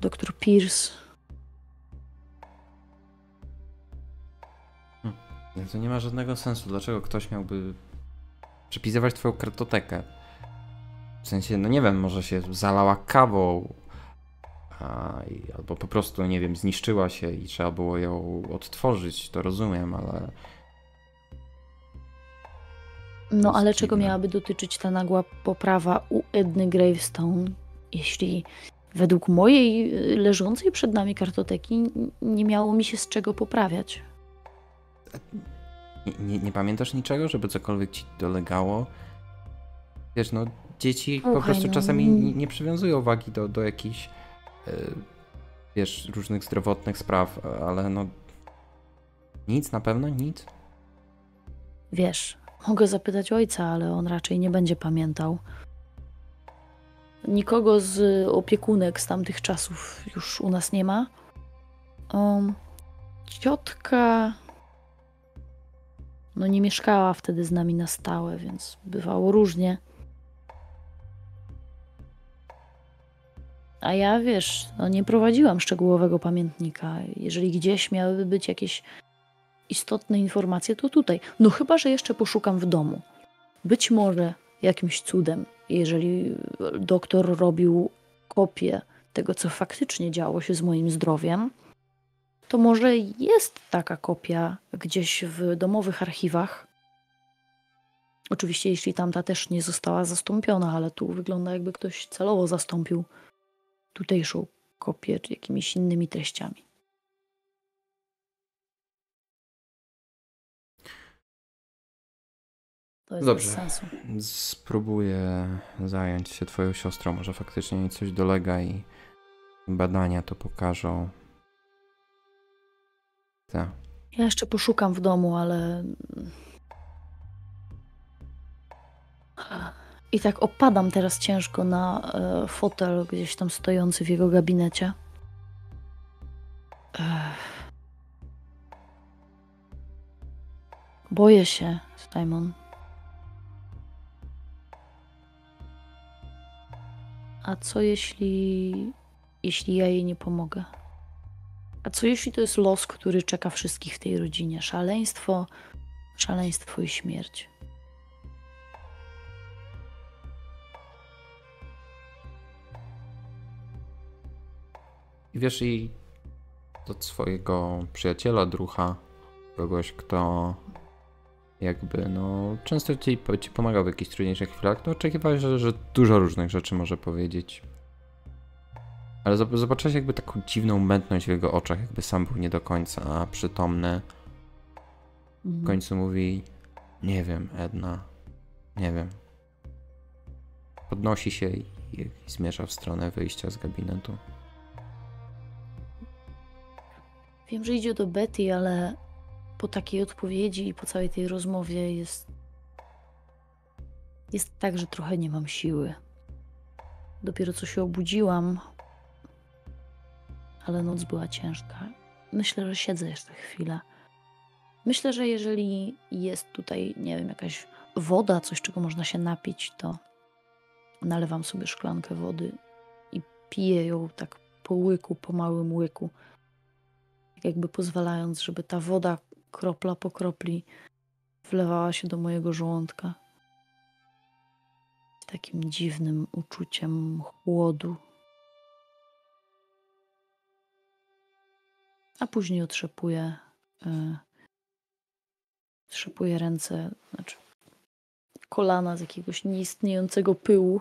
Doktor Pierce. To nie ma żadnego sensu. Dlaczego ktoś miałby przepisywać twoją kartotekę? W sensie, no nie wiem, może się zalała kawą, a, albo po prostu, nie wiem, zniszczyła się i trzeba było ją odtworzyć, to rozumiem, ale. No, ale czego miałaby dotyczyć ta nagła poprawa u Edny Gravestone, jeśli według mojej y, leżącej przed nami kartoteki nie miało mi się z czego poprawiać? Nie, nie, nie pamiętasz niczego, żeby cokolwiek ci dolegało? Wiesz, no dzieci po prostu no... czasami nie, nie przywiązują wagi do, do jakichś yy, wiesz, różnych zdrowotnych spraw, ale no nic, na pewno nic. Wiesz, mogę zapytać ojca, ale on raczej nie będzie pamiętał. Nikogo z opiekunek z tamtych czasów już u nas nie ma. Um, ciotka no nie mieszkała wtedy z nami na stałe, więc bywało różnie. A ja wiesz, no nie prowadziłam szczegółowego pamiętnika. Jeżeli gdzieś miałyby być jakieś istotne informacje, to tutaj. No chyba, że jeszcze poszukam w domu. Być może jakimś cudem, jeżeli doktor robił kopię tego, co faktycznie działo się z moim zdrowiem, to może jest taka kopia gdzieś w domowych archiwach. Oczywiście, jeśli tamta też nie została zastąpiona, ale tu wygląda, jakby ktoś celowo zastąpił tutejszą kopię jakimiś innymi treściami. To jest Dobrze. Spróbuję zająć się Twoją siostrą. Może faktycznie jej coś dolega i badania to pokażą. Tak. Ja jeszcze poszukam w domu, ale. I tak opadam teraz ciężko na e, fotel gdzieś tam stojący w jego gabinecie. Ech. Boję się, Simon. A co jeśli. jeśli ja jej nie pomogę? A co jeśli to jest los, który czeka wszystkich w tej rodzinie? Szaleństwo, szaleństwo i śmierć. I wiesz, i do swojego przyjaciela, drucha, kogoś, kto jakby, no, często ci, ci pomagał w jakichś trudniejszych chwilach, to oczekiwałeś, że, że dużo różnych rzeczy może powiedzieć. Ale zobaczyłeś jakby taką dziwną mętność w jego oczach, jakby sam był nie do końca przytomny. W mhm. końcu mówi, nie wiem, Edna, nie wiem. Podnosi się i, i zmierza w stronę wyjścia z gabinetu. Wiem, że idzie do Betty, ale po takiej odpowiedzi i po całej tej rozmowie jest. Jest tak, że trochę nie mam siły. Dopiero co się obudziłam, ale noc była ciężka. Myślę, że siedzę jeszcze chwilę. Myślę, że jeżeli jest tutaj, nie wiem, jakaś woda, coś, czego można się napić, to nalewam sobie szklankę wody i piję ją tak po łyku, po małym łyku, jakby pozwalając, żeby ta woda kropla po kropli wlewała się do mojego żołądka. Takim dziwnym uczuciem chłodu, a później otrzepuję, otrzepuję ręce, znaczy kolana z jakiegoś nieistniejącego pyłu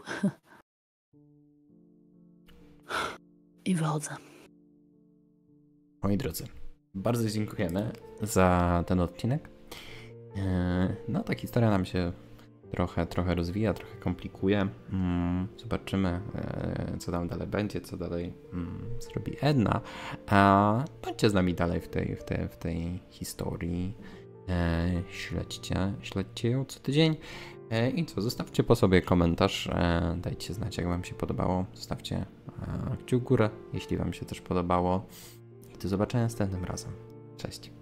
i wychodzę. Moi drodzy, bardzo dziękujemy za ten odcinek. E, no, ta historia nam się trochę, trochę rozwija, trochę komplikuje. Mm, zobaczymy, e, co tam dalej będzie, co dalej mm, zrobi Edna. A bądźcie z nami dalej w tej, w tej, w tej historii. E, śledźcie, śledźcie ją co tydzień. E, I co, zostawcie po sobie komentarz, dajcie znać, jak Wam się podobało. Zostawcie kciuk górę, jeśli Wam się też podobało. do zobaczenia następnym razem. Cześć.